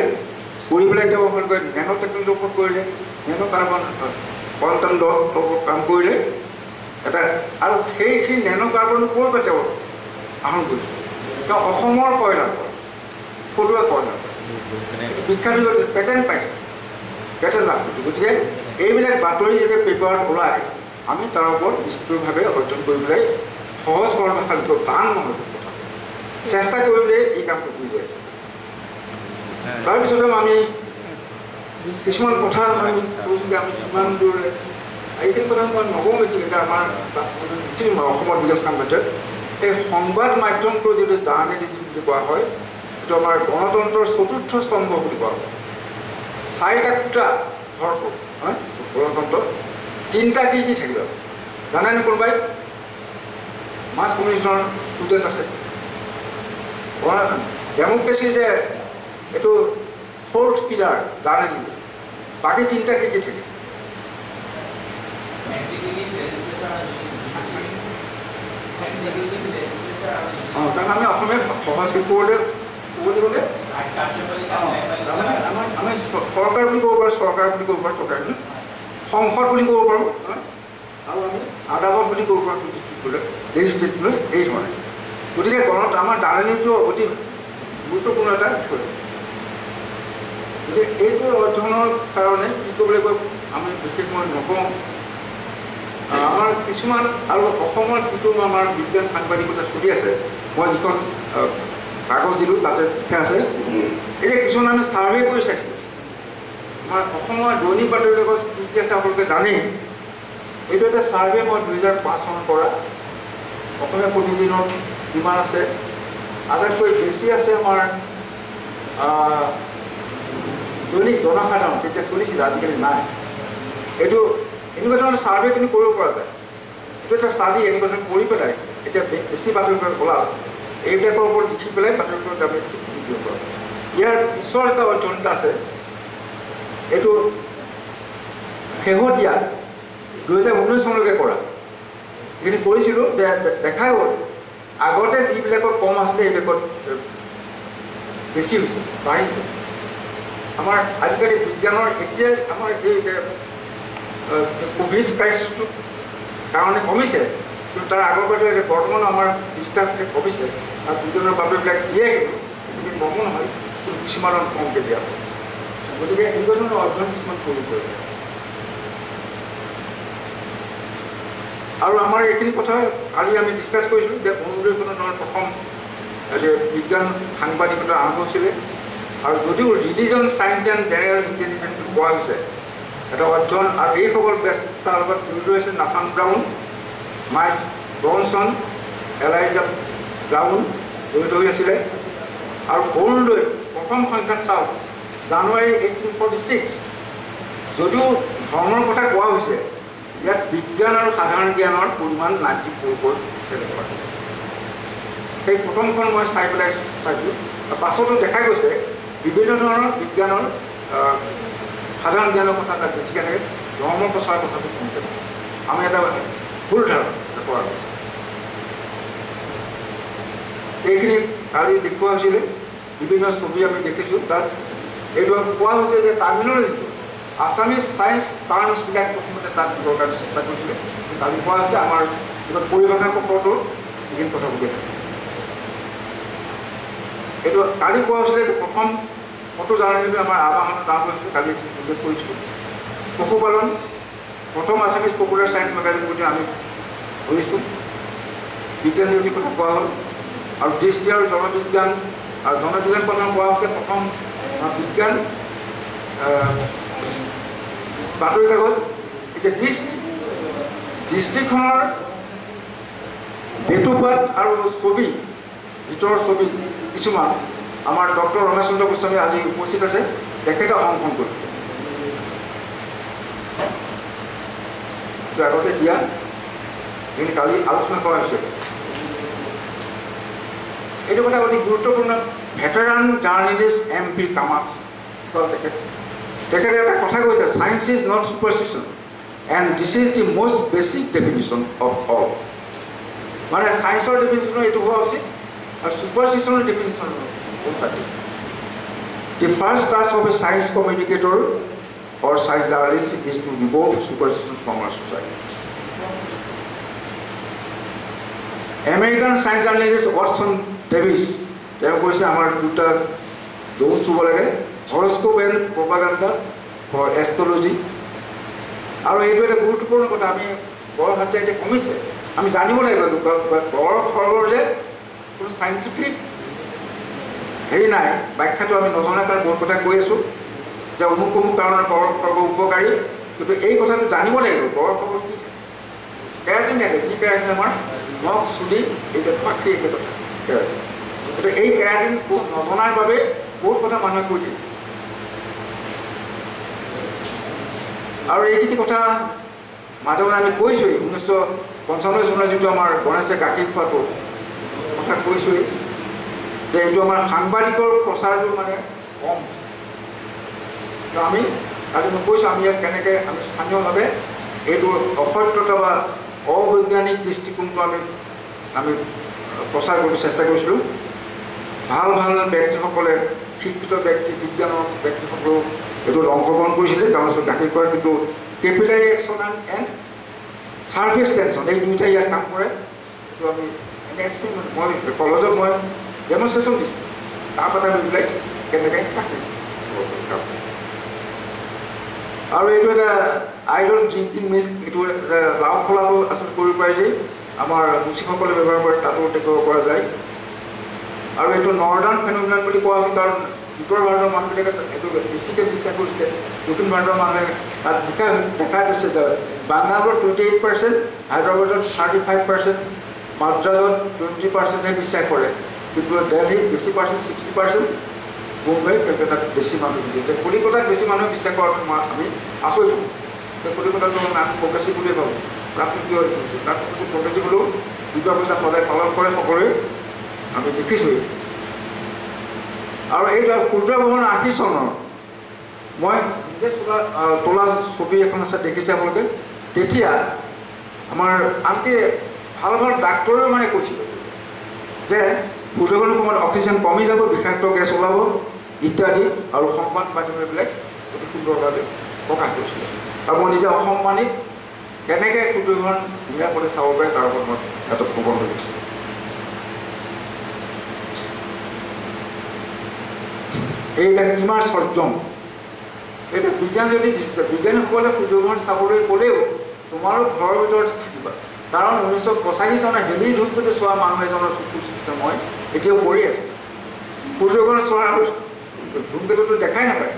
কৰি পেলাই তেওঁ ভালকৈ নেনো টেকনলজিৰ ওপৰত কৰিলে। নেনো কাৰ্বন ওপৰত কাম কৰিলে। এটা আৰু সেইখিনি নেনো কাৰ্বনটো ক'ৰ পৰা তেওঁ আহৰণ কৰিছে তেওঁ অসমৰ কয়লাৰ পৰা থলুৱা কয়লাৰ। পৰা বিখ্যাত পেটেণ্ট পাইছে পেটেণ্ট লাভ কৰিছে গতিকে এইবিলাক বাতৰি যেতিয়া পেপাৰত ওলায় আমি তাৰ ওপৰত বিস্তৃতভাৱে অধ্যয়ন কৰি পেলাই সহজ ভাষা লিখিব টান নহয় কথা। চেষ্টা কৰিবলৈ এই কামটো কৰি যায় তাৰপিছতে আমি কিছুমান কথা আমি কৈছোঁ যে আমি কিমান দূৰ এইখিনি কথা মই নকওঁ বেছি এতিয়া আমাৰ অসমৰ বিজ্ঞান সাংবাদিক এই সংবাদ মাধ্যমটো যিটো জাৰ্নেলিজিম বুলি কোৱা হয় এইটো আমাৰ গণতন্ত্ৰৰ চতুৰ্থ স্তম্ভ বুলি কোৱা হয়। চাৰিটা খুটা ভৰপূৰ হয় গণতন্ত্ৰ। তিনিটা কি কি থাকিব? জানেনে কোনোবাই? মাছ কমিশ্যনৰ ষ্টুডেণ্ট আছে। ডেম'ক্ৰেচিৰ যে এইটো ফ'ৰ্থ পিলাৰ জাৰ্নেলিজিম বাকী তিনিটা কি কি থাকে অঁ কাৰণ আমি অসমীয়া সহজকৈ ক'বলৈ ক'বলৈ আমি চৰকাৰ বুলি ক'ব পাৰোঁ চৰকাৰ বুলি ক'ব পাৰোঁ চৰকাৰ সংসদ বুলি ক'ব পাৰোঁ? আৰু আমি আদালত বুলি ক'ব পাৰোঁ লেজিষ্টেটিভ এই ধৰণে। গতিকে গণত আমাৰ জাৰ্নেলিজমটো অতি গুৰুত্বপূৰ্ণ এটা বিষয়। গতিকে এইটো অধ্যয়নৰ কাৰণে কি কৰিবলৈ কৈ আমি বিশেষ মই নকওঁ। আমাৰ কিছুমান আৰু অসমত যিটো আমাৰ বিজ্ঞান সাংবাদিকতা চলি আছে মই যিখন কাগজ দিলোঁ তাতে লিখা আছে। এই যে কিছুমান আমি ছাৰ্ভে কৰি চাইছোঁ আমাৰ অসমৰ দৈনিক বাতৰি কাগজ কি কি আছে আপোনালোকে জানেই এইটো এটা ছাৰ্ভে মই দুহেজাৰ পাঁচ চনত কৰা। অসমীয়া প্ৰতিদিনত কিমান আছে? আটাইতকৈ বেছি আছে আমাৰ দৈনিক জনসাধাৰণ তেতিয়া চলিছিলে আজিকালি নাই। এইটো এনেকুৱা ধৰণৰ ছাৰ্ভেখিনি কৰিব পৰা যায়। এইটো এটা ষ্টাডি এনেকুৱা ধৰণে কৰি পেলাই এতিয়া বেছি বাতৰি ওলাল। এইবিলাকৰ ওপৰত লিখি পেলাই কাকত আমি ইয়াৰ পিছৰ এটা অধ্যয়ন আছে। এইটো শেহতীয়া দুহেজাৰ ঊনৈছ চনলৈকে কৰা। এইখিনি কৰিছিলোঁ দেখা গ'ল। আগতে যিবিলাকত কম আছিলে এইবিলাকত এ, বেছি হৈছে বাঢ়িছে। আমাৰ আজিকালি বিজ্ঞানৰ এতিয়া আমাৰ এই ক'ভিড ক্ৰাইচিছটোৰ কাৰণে কমিছে। কিন্তু তাৰ আগৰ এতিয়া বৰ্তমান আমাৰ ষ্টাফে কমিছে আৰু দুজনৰ বাপেবিলাক দিয়ে কিন্তু কমো নহয় কিন্তু কিছুমানত কমকৈ দিয়া হয়। গতিকে এনেকুৱা ধৰণৰ অধ্যয়ন কিছুমান কৰিব পাৰে আৰু আমাৰ এইখিনি কথা কালি আমি ডিছকাছ কৰিছিলোঁ যে অনুদৰীকৰণৰ প্ৰথম বিজ্ঞান সাংবাদিকতা আৰম্ভ হৈছিলে আৰু যদিও religion science and general intelligence কোৱা হৈছে এটা অধ্যয়ন আৰু এইসকল ব্যস্ততাৰ লগত জড়িত হৈছে নাথান ব্ৰাউন। মাইচ ব্ৰনছন এলাইজা ব্ৰাউন জড়িত হৈ আছিলে আৰু অৰুণোদয় প্ৰথম সংখ্যাত চাওক জানুৱাৰী এইটিন ফৰ্টি ছিক্স যদিও ধৰ্মৰ কথা কোৱা হৈছে ইয়াত বিজ্ঞান আৰু সাধাৰণ জ্ঞানৰ পৰিমাণ নাইণ্টি ফ'ৰ পাৰ্চেণ্ট সেই প্ৰথমখন মই চাই পেলাই চাইছোঁ। আৰু পাছতো দেখা গৈছে বিভিন্ন ধৰণৰ বিজ্ঞানৰ সাধাৰণ জ্ঞানৰ কথা তাত বেছিকৈ থাকে ধৰ্ম প্ৰচাৰৰ কথাটো কমকৈ থাকে। আমি এটা ভুল ধাৰণা এইখিনি কালি দেখুওৱা হৈছিলে বিভিন্ন ছবি আমি দেখিছোঁ তাত এইটো কোৱা হৈছে যে টাৰ্মিনলজিটো আছামিজ ছায়েন্স টাৰ্মছবিলাক প্ৰথমতে তাত দিবৰ কাৰণে চেষ্টা কৰিছিলে কালি কোৱা হৈছে আমাৰ যিটো পৰিভাষা পত্ৰটো সেইখিনি কথা থাকে এইটো কালি কোৱা হৈছিলে প্ৰথম ফটো জাৰ্নেলিজমে আমাৰ দাম কৰিছিলোঁ কালি উল্লেখ কৰিছিলোঁ পশুপালন প্ৰথম আছামিজ পপুলাৰ ছায়েন্স মেগাজিন বুলি আমি কৰিছোঁ বিজ্ঞান জ্যোতিৰ কথা কোৱা হ'ল আৰু দৃষ্টি আৰু জনবিজ্ঞান আৰু জনবিজ্ঞান কথা কোৱা হৈছে প্ৰথম বিজ্ঞান বাতৰি কাকত এতিয়া দৃষ্টি দৃষ্টিখনৰ বেটুপাত আৰু ছবি ভিতৰৰ ছবি কিছুমান। আমাৰ ডক্টৰ ৰমেশ চন্দ্ৰ গোস্বামী আজি উপস্থিত আছে। তেখেতে অংকন কৰিছে। এইটো আগতে দিয়া এইখিনি কালি আলোচনা কৰা হৈছে এইটো কথা অতি গুৰুত্বপূৰ্ণ veteran journalist M P Kamath তেখেত তেখেতে এটা কথা কৈছে science is not superstition and this is the most basic definition of all মানে ছায়েন্সৰ ডেফিনিশ্যন এইটো হোৱা উচিত আৰু ছুপাৰষ্টিশ্যনৰ definition the first task of a science communicator or science journalist is to remove superstition from our society American science journalist Watson Davis তেওঁ কৈছে আমাৰ দুটা দৌৰ চুব লাগে। Horoscope and propaganda for astrology আৰু এইটো এটা গুৰুত্বপূৰ্ণ কথা আমি গড় হত্যা এতিয়া কমিছে। আমি জানিব লাগিব গড় খৰ্গৰ যে কোনো চাইণ্টিফিক হেৰি নাই। ব্যাখ্যাটো আমি নজনাৰ কাৰণে বহুত কথা কৈ আছোঁ। যে অমুক অমুক কাৰণে খৰ্গ উপকাৰী কিন্তু এই কথাটো জানিব লাগিব। গড় খৰ্গত কি? থাকে কেৰাটিন যি কেৰাটিন আমাৰ নখ চুলি এইটো পাখি এইটো কথা। গতিকে এই কেৰাটিন নজনাৰ বাবে বহুত কথা মানুহে কৈ দিয়ে। আৰু এইখিনি কথা মাজে মাজে আমি কৈছোঁৱেই। ঊনৈছশ পঞ্চান্নব্বৈ চনৰ যিটো আমাৰ গণেশে গাখীৰ খোৱাটো কথা কৈছোঁৱেই। যে এইটো আমাৰ সাংবাদিকৰ প্ৰচাৰটো মানে কম। আমি কালি মই কৈছোঁ আমি ইয়াত কেনেকৈ আমি স্থানীয়ভাৱে এইটো অসত্যতা বা অবৈজ্ঞানিক দৃষ্টিকোণটো আমি আমি প্ৰচাৰ কৰিব চেষ্টা কৰিছিলোঁ ভাল ভাল ব্যক্তিসকলে শিক্ষিত ব্যক্তি বিজ্ঞানৰ ব্যক্তিসকলেও এইটোত অংশগ্ৰহণ কৰিছিলে তেওঁলোকে গাখীৰ কৰে কিন্তু capillary action and and surface tension এই দুয়োটাই ইয়াত কাম কৰে এইটো আমি এনে এক্সপেৰিমেণ্ট মই কলেজত মই ডেমনষ্ট্ৰেশ্যন দিছোঁ তাৰ পৰা লৈ পেলাই কেনেকৈ কাম। আৰু এইটো এটা আইৰণ ড্ৰিংকিং মিল্ক এইটো লাও খোলাটো আচলতে কৰিব পাৰি যে আমাৰ মুচিসকলে ব্যৱহাৰ কৰে তাতো কৰিব পৰা যায়। আৰু এইটো নৰ্দাৰ্ণ ফেনোমিনান বুলি কোৱা হয় কাৰণ উত্তৰ ভাৰতৰ মানুহবিলাকে এইটো বেছিকৈ বিশ্বাস কৰিছিলে দক্ষিণ ভাৰতৰ মানুহে তাত দেখা দেখা গৈছে যে বাংগালোৰত টুৱেণ্টি এইট পাৰ্চেণ্ট হায়দৰাবাদত থাৰ্টি ফাইভ পাৰ্চেণ্ট মাদ্ৰাজত টুৱেণ্টি পাৰ্চেণ্টহে বিশ্বাস কৰে। কিন্তু দেলহিত বেছি পাৰ্চেণ্ট ছিক্সটি পাৰ্চেণ্ট মুম্বাই কলকাতাত বেছি মানুহ এতিয়া কলিকতাত বেছি মানুহে বিশ্বাস কৰাটো মই আমি আচৰিত হওঁ এতিয়া কলিকতাটো নাম প্ৰগ্ৰেছিভ বুলিয়ে ভাবোঁ। তাত কিয় দেখিছোঁ তাত কিছু প্ৰগ্ৰেছিভ হ'লেও দুৰ্গা পূজা সদায় পালন কৰে সকলোৱে। আমি দেখিছোঁৱেই। আৰু এইটো সূৰ্যগ্ৰহণ আশী চনৰ মই নিজে চোলা তোলা ছবি এখন আছে দেখিছে আপোনালোকে। তেতিয়া আমাৰ আনকি ভাল ভাল ডাক্তৰেও মানে কৈছিলে যে সূৰ্যগ্ৰহণৰ সময়ত অক্সিজেন কমি যাব বিষাক্ত গেছ ওলাব। ইত্যাদি আৰু সংবাদ মাধ্যমবিলাক অতি সুন্দৰভাৱে প্ৰকাশ কৰিছিলে। আৰু মই নিজে অসম্মানিত কেনেকৈ সূৰ্যগ্ৰহণ নিৰাপদে চাব পাৰে তাৰ ওপৰত মই এটা প্ৰবন্ধ লিখিছিলোঁ এইবিলাক কিমান সৰ্জম এইবিলাক বিজ্ঞান যদি বিজ্ঞানীসকলে সূৰ্যগ্ৰহণ চাবলৈ গ'লেও তোমাৰো ঘৰৰ ভিতৰত থাকিবা। কাৰণ ঊনৈছশ পঁচাশী চনত হেলি ধূপগুটি চোৱা মানুহ এজনৰ চকু চিকিৎসা মই এতিয়াও কৰি আছোঁ। সূৰ্যগ্ৰহণ চোৱা ধূমকেতুটো দেখাই নাপায়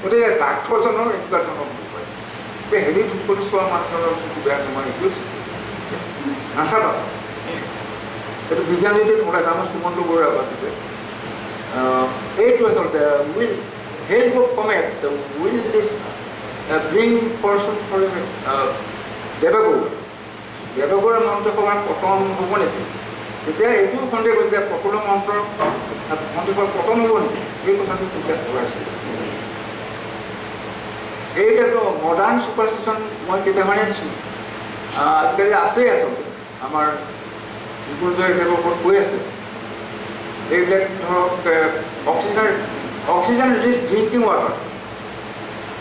গতিকে ডাক্তৰজনৰ এনেকুৱা ধৰণৰ ভুল হয় এতিয়া হেৰি ধূপগুটি চোৱা মানুহজনৰ চকু বেয়া এতিয়াও চিকিৎসা নাচাবা এইটো বিজ্ঞান ওলাইছে আমাৰ সুমন্ত বৰুৱা আগতে এইটো আচলতে will help comet will this bring fortune for Deve Gowda দেৱগৌৰৰ মন্ত্ৰীসভাৰ পতন হ'ব নেকি তেতিয়া এইটোও সন্দেহ যে প্ৰফুল্ল মন্ত্ৰৰ মন্ত্ৰীসভাৰ পতন হ'ব নেকি এই কথাটো তেতিয়া ওলাইছিল এইটো মডাৰ্ণ ছুপাৰষ্টিশ্যন মই কেইটামানে দিছোঁ আজিকালি আছেই আচলতে। আমাৰ বিপুলজয় এইবিলাকৰ ওপৰত কৈ আছে। এইবিলাক ধৰক oxygen oxygen rich drinking water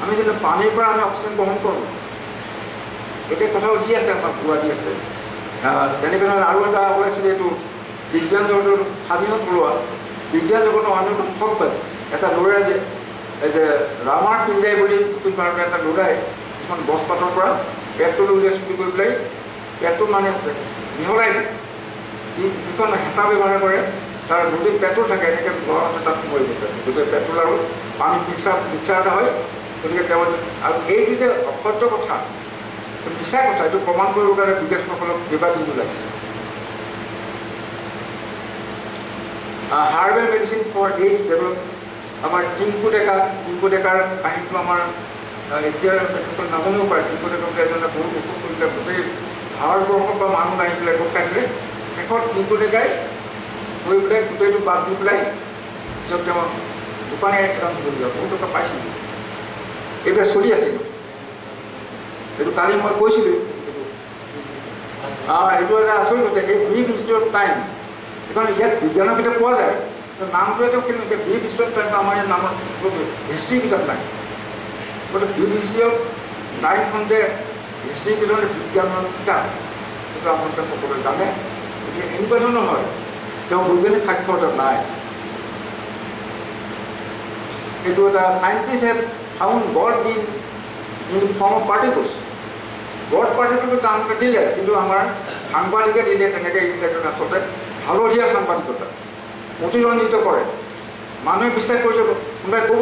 আমি যেনে পানীৰ পৰা আমি অক্সিজেন গ্ৰহণ কৰোঁ এতিয়া কথাও দি আছে কোৱা দি আছে। তেনেকৈ ধৰণে আৰু এটা ওলাইছিলে এইটো বিজ্ঞান জগতৰ স্বাধীনত ওলোৱা। বিজ্ঞান জগতৰ অন্যতম ঠগবাজি এটা ল'ৰাই যে এই যে ৰামাৰ পিঞ্জাই বুলি ভাৰতৰ এটা ল'ৰাই কিছুমান গছ পাতৰ পৰা পেট্ৰল উলিয়াই চুৰি কৰি পেলাই পেট্ৰল মানে মিহলাই দিয়ে। যি যিখন হেতা ব্যৱহাৰ কৰে তাৰ নদীত পেট্ৰল থাকে এনেকৈ গৰমতে তাত সোমাই দিয়ে। গতিকে পেট্ৰল আৰু পানী মিক্সাৰ মিক্সাৰ এটা হয় গতিকে তেওঁ আৰু এইটো যে অসত্য কথা মিছা কথা এইটো প্ৰমাণ কৰিবৰ কাৰণে বিজ্ঞানীসকলক কেইবাদিনো লাগিছে। Herbal medicine for AIDS develop আমাৰ টিংকু ডেকা টিংকু ডেকাৰ কাহিনীটো আমাৰ এতিয়া তেখেতসকল নাজানিব পাৰে। টিংকু ডেকা বুলি এজনে বহুত ঔষধ কৰিলে গোটেই ভাৰতবৰ্ষৰ পৰা মানুহ আহি পেলাই গোট খাইছিলে। শেষত টিংকু ডেকাই কৰি পেলাই গোটেইটো বাদ দি পেলাই পিছত তেওঁ দোকানে এটা নকৰিলে বহুত টকা পাইছিল। এইবিলাক চলি আছিল এইটো কালি মই কৈছিলোঁ। অঁ এইটো এটা আচৰিত এই হিষ্ট্ৰী অফ টাইম এইখন ইয়াত বিজ্ঞানৰ কিতাপ পোৱা যায় নামটোৱেতো কিন্তু এতিয়া হিষ্ট্ৰী অফ টাইমটো আমাৰ ইয়াত নামত হিষ্ট্ৰী কিতাপ নাই গতিকে ব্ৰিফ হিষ্ট্ৰী অফ টাইমখন যে হিষ্ট্ৰী কিতাপ বিজ্ঞানৰ কিতাপ সেইটো আপোনালোকে সকলোৱে জানে। গতিকে এনেকুৱা ধৰণৰ হয় তেওঁ বৈজ্ঞানিক সাক্ষৰতা নাই। এইটো এটা scientist have found God in in form of particles God পাৰ্টিকলটো তেওঁলোকে দিলে কিন্তু আমাৰ সাংবাদিকে দিলে তেনেকৈ এইবিলাক আচলতে হালধীয়া সাংবাদিকতা। অতিৰঞ্জিত কৰে মানুহে বিশ্বাস কৰি যাব কোনোবাই ক'ব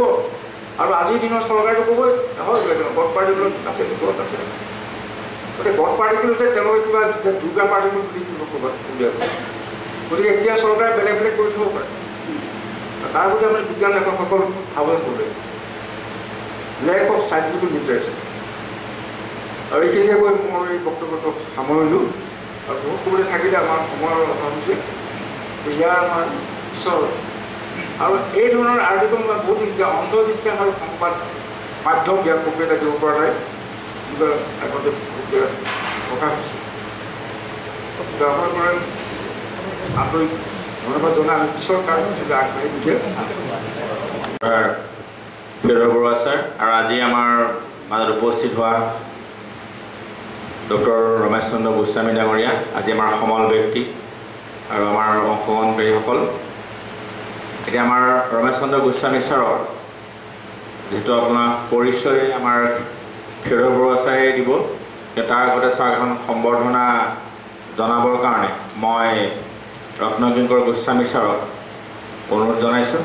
আৰু আজিৰ দিনৰ চৰকাৰেতো ক'বই হয় গড পাৰ্টিকুলত আছে গড আছে। গতিকে গড পাৰ্টিকুলতে তেওঁলোকে কিবা দুৰ্গা পাৰ্টিকুল বুলি কিবা ক'ৰবাত উলিয়াব গতিকে এতিয়া চৰকাৰে বেলেগ বেলেগ কৰি থ'ব পাৰে। তাৰ প্ৰতি আমি বিজ্ঞান লেখকসকল সাৱধান কৰিব লাগিব লেক অফ চাইণ্টিফিক লিটাৰেচাৰ আৰু এইখিনিকে কৈ মোৰ এই বক্তব্যটো সামৰিলোঁ আৰু বহুত ক'বলৈ থাকিলে আমাৰ সময়ৰ অভাৱ হৈছে ইয়াৰ আমাৰ ঈশ্বৰ আৰু এই ধৰণৰ আৰ্টিকল মই বহুত দেখিছোঁ অন্ধবিশ্বাস আৰু সংবাদ মাধ্যম ইয়াৰ প্ৰক্ৰিয়া দিব পৰা নাই আগতে প্ৰকাশ হৈছে আপোনালোকৰ আন্তৰিক ধন্যবাদ জনাই আমি পিছৰ কাৰ্যসূচীলৈ আগবাঢ়ি গতিকে ফেৰ বৰুৱা ছাৰ আৰু আজি আমাৰ মাজত উপস্থিত হোৱা ডক্টৰ ৰমেশ চন্দ্ৰ গোস্বামী ডাঙৰীয়া আজি আমাৰ সমল ব্যক্তি আৰু আমাৰ অংশগ্ৰহণকাৰীসকল। এতিয়া আমাৰ ৰমেশ চন্দ্ৰ গোস্বামী ছাৰক যিহেতু আপোনাৰ পৰিচয় আমাৰ বৰুৱা ছাৰে দিব তাৰ আগতে ছাৰ এখন সম্বৰ্ধনা জনাবৰ কাৰণে মই ৰত্নকিংকৰ গোস্বামী ছাৰক অনুৰোধ জনাইছোঁ।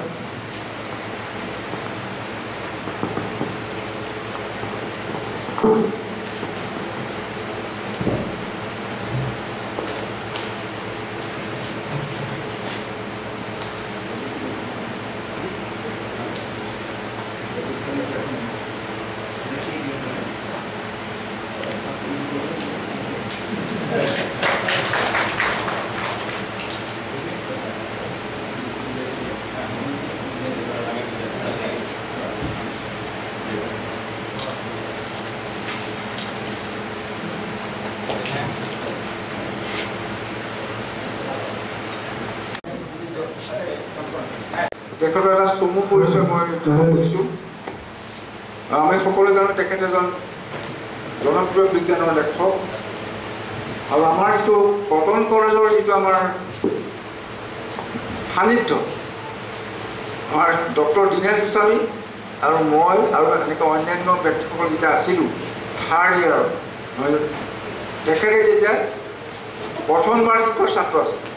তেখেতৰ এটা চমু পৰিচয় মই কৈছোঁ আমি সকলোৱে জানো তেখেত এজন জনপ্ৰিয় বিজ্ঞানৰ লেখক। আৰু আমাৰ যিটো কটন কলেজৰ যিটো আমাৰ সান্নিধ্য আমাৰ ডক্টৰ দীনেশ গোস্বামী আৰু মই আৰু এনেকৈ অন্যান্য ব্যক্তিসকল যেতিয়া আছিলোঁ থাৰ্ড ইয়েৰত মই তেখেতে তেতিয়া প্ৰথম বাৰ্ষিকৰ ছাত্ৰ আছে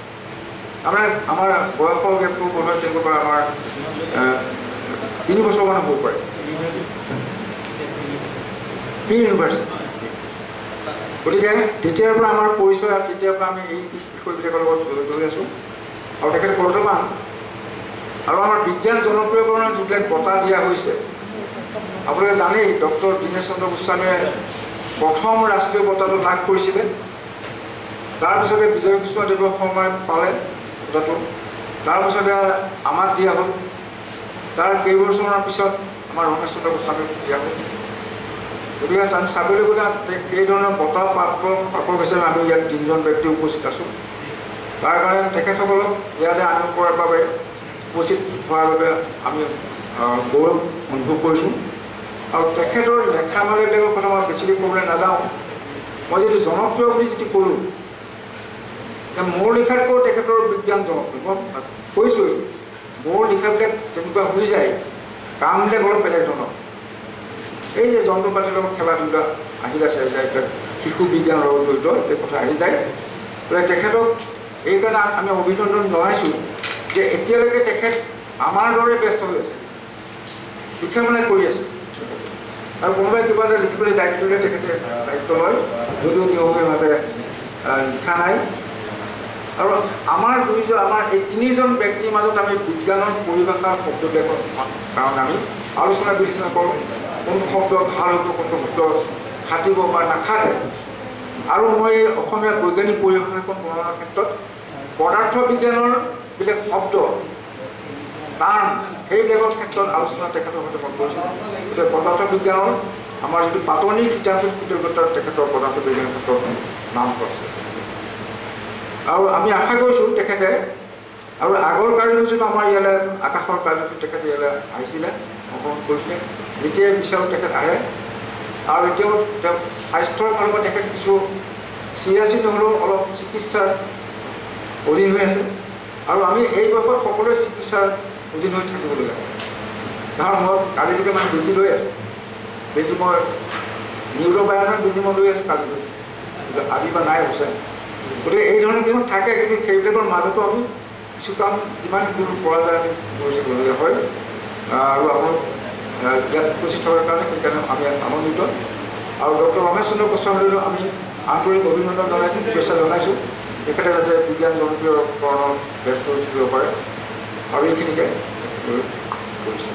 আমাৰ আমাৰ বয়সৰ গেপটো বোধ হয় তেওঁলোকৰ পৰা আমাৰ তিনি বছৰমান হ'ব পাৰে। Pre university. গতিকে তেতিয়াৰ পৰা আমাৰ পৰিচয় তেতিয়াৰ পৰা আমি এই বিষয়বিলাকৰ লগত জড়িত হৈ আছোঁ। আৰু তেখেতে বৰ্তমান আৰু আমাৰ বিজ্ঞান জনপ্ৰিয়কৰণৰ যিবিলাক বঁটা দিয়া হৈছে আপোনালোকে জানেই ডক্টৰ দীনেশ চন্দ্ৰ গোস্বামীয়ে প্ৰথম ৰাষ্ট্ৰীয় বঁটাটো লাভ কৰিছিলে। তাৰপিছতে বিজয় কৃষ্ণদেৱ শৰ্মাই পালে। বঁটাটো তাৰপিছতে আমাক দিয়া হ'ল। তাৰ কেইবছৰমানৰ পিছত আমাৰ ৰমেশ চন্দ্ৰ গোস্বামীক দিয়া হ'ল। গতিকে চাবলৈ গ'লে তে- সেই ধৰণৰ বঁটা প্ৰাপ্ত প্ৰাপক হিচাপে আমি ইয়াত তিনিজন ব্যক্তি উপস্থিত আছোঁ। তাৰ কাৰণে তেখেতসকলক ইয়াতে আনিব পৰাৰ বাবে উপস্থিত হোৱাৰ বাবে আমি গৌৰৱ অনুভৱ কৰিছোঁ। আৰু তেখেতৰ লেখা মেলাবিলাকৰ কথা মই বেছিকৈ ক'বলৈ নাযাওঁ। মই যিটো জনপ্ৰিয় বুলি যিটো ক'লোঁ মোৰ লিখাতকৈ তেখেতৰ বিজ্ঞান জনপ্ৰিয় মই কৈছোঁৱেই। মোৰ লিখাবিলাক তেনেকুৱা হৈ যায় কামবিলাক অলপ বেলেগ ধৰণৰ। এই যে যন্ত্ৰ পাতিৰ লগত খেলা ধূলা আহিলা যায় এইবিলাক শিশু বিজ্ঞানৰ লগত জড়িত এই কথা আহি যায়। গতিকে তেখেতক এইকাৰণে আমি অভিনন্দন জনাইছোঁ যে এতিয়ালৈকে তেখেত আমাৰ দৰে ব্যস্ত হৈ আছে। লিখা মেলা কৰি আছে। আৰু কোনোবাই কিবা এটা লিখিবলৈ দায়িত্ব দিলে তেখেতে দায়িত্ব লয়। যদিও নিয়মীয়াভাৱে লিখা নাই। আৰু আমাৰ দুইজন আমাৰ এই তিনিজন ব্যক্তিৰ মাজত আমি বিজ্ঞানৰ পৰিভাষাৰ শব্দবিলাকৰ কাৰণে আমি আলোচনা বিবেচনা কৰোঁ কোনটো শব্দ ভাল হ'ব কোনটো শব্দ খাটিব বা নাখাটে আৰু মই অসমীয়া বৈজ্ঞানিক পৰিভাষাখন বৰ্ণনাৰ ক্ষেত্ৰত পদাৰ্থ বিজ্ঞানৰ বিলাক শব্দ টান সেইবিলাকৰ ক্ষেত্ৰত আলোচনা তেখেতৰ সৈতে মই কৰিছোঁ। গতিকে পদাৰ্থ বিজ্ঞানৰ আমাৰ যিটো পাতনি কৃতজ্ঞতাৰ তেখেতৰ পদাৰ্থ বিজ্ঞানৰ ক্ষেত্ৰত নাম আছে আৰু আমি আশা কৰিছোঁ তেখেতে আৰু আগৰ কাৰ্যসূচীত আমাৰ ইয়ালৈ আকাশৰ কাৰ্যসূচী তেখেতে ইয়ালৈ আহিছিলে অংশগ্ৰহণ কৰিছিলে যেতিয়াই বিচাৰোঁ তেখেত আহে। আৰু এতিয়াও তেওঁ স্বাস্থ্যৰ ফালৰ পৰা তেখেত কিছু চিৰিয়াছি নহ'লেও অলপ চিকিৎসাৰ অধীন হৈ আছে। আৰু আমি এই বয়সত সকলোৱে চিকিৎসাৰ অধীন হৈ থাকিবলগীয়া। কাৰণ মই কালিলৈকে মানে বেজি লৈ আছোঁ বেজি মই নিউৰ'বায়নৰ বেজি মই লৈ আছোঁ কালিলৈ। আজি বা নাই অৱশ্যে গতিকে এই ধৰণৰ কিছুমান থাকে কিন্তু সেইবিলাকৰ মাজতো আমি কিছু কাম যিমান দূৰ পৰা যায় আমি কৰি থাকিবলগীয়া হয়। আৰু আহ, ইয়াত উপস্থিত থকাৰ কাৰণে সেইকাৰণে আমি আনন্দিত আৰু ডক্টৰ ৰমেশ চন্দ্ৰ গোস্বামীলৈ আমি আন্তৰিক অভিনন্দন জনাইছোঁ শুভেচ্ছা জনাইছোঁ। তেখেতে যাতে বিজ্ঞান জনপ্ৰিয়কৰণত ব্যস্ত হৈ থাকিব পাৰে। আৰু এইখিনিকে কৰিছোঁ।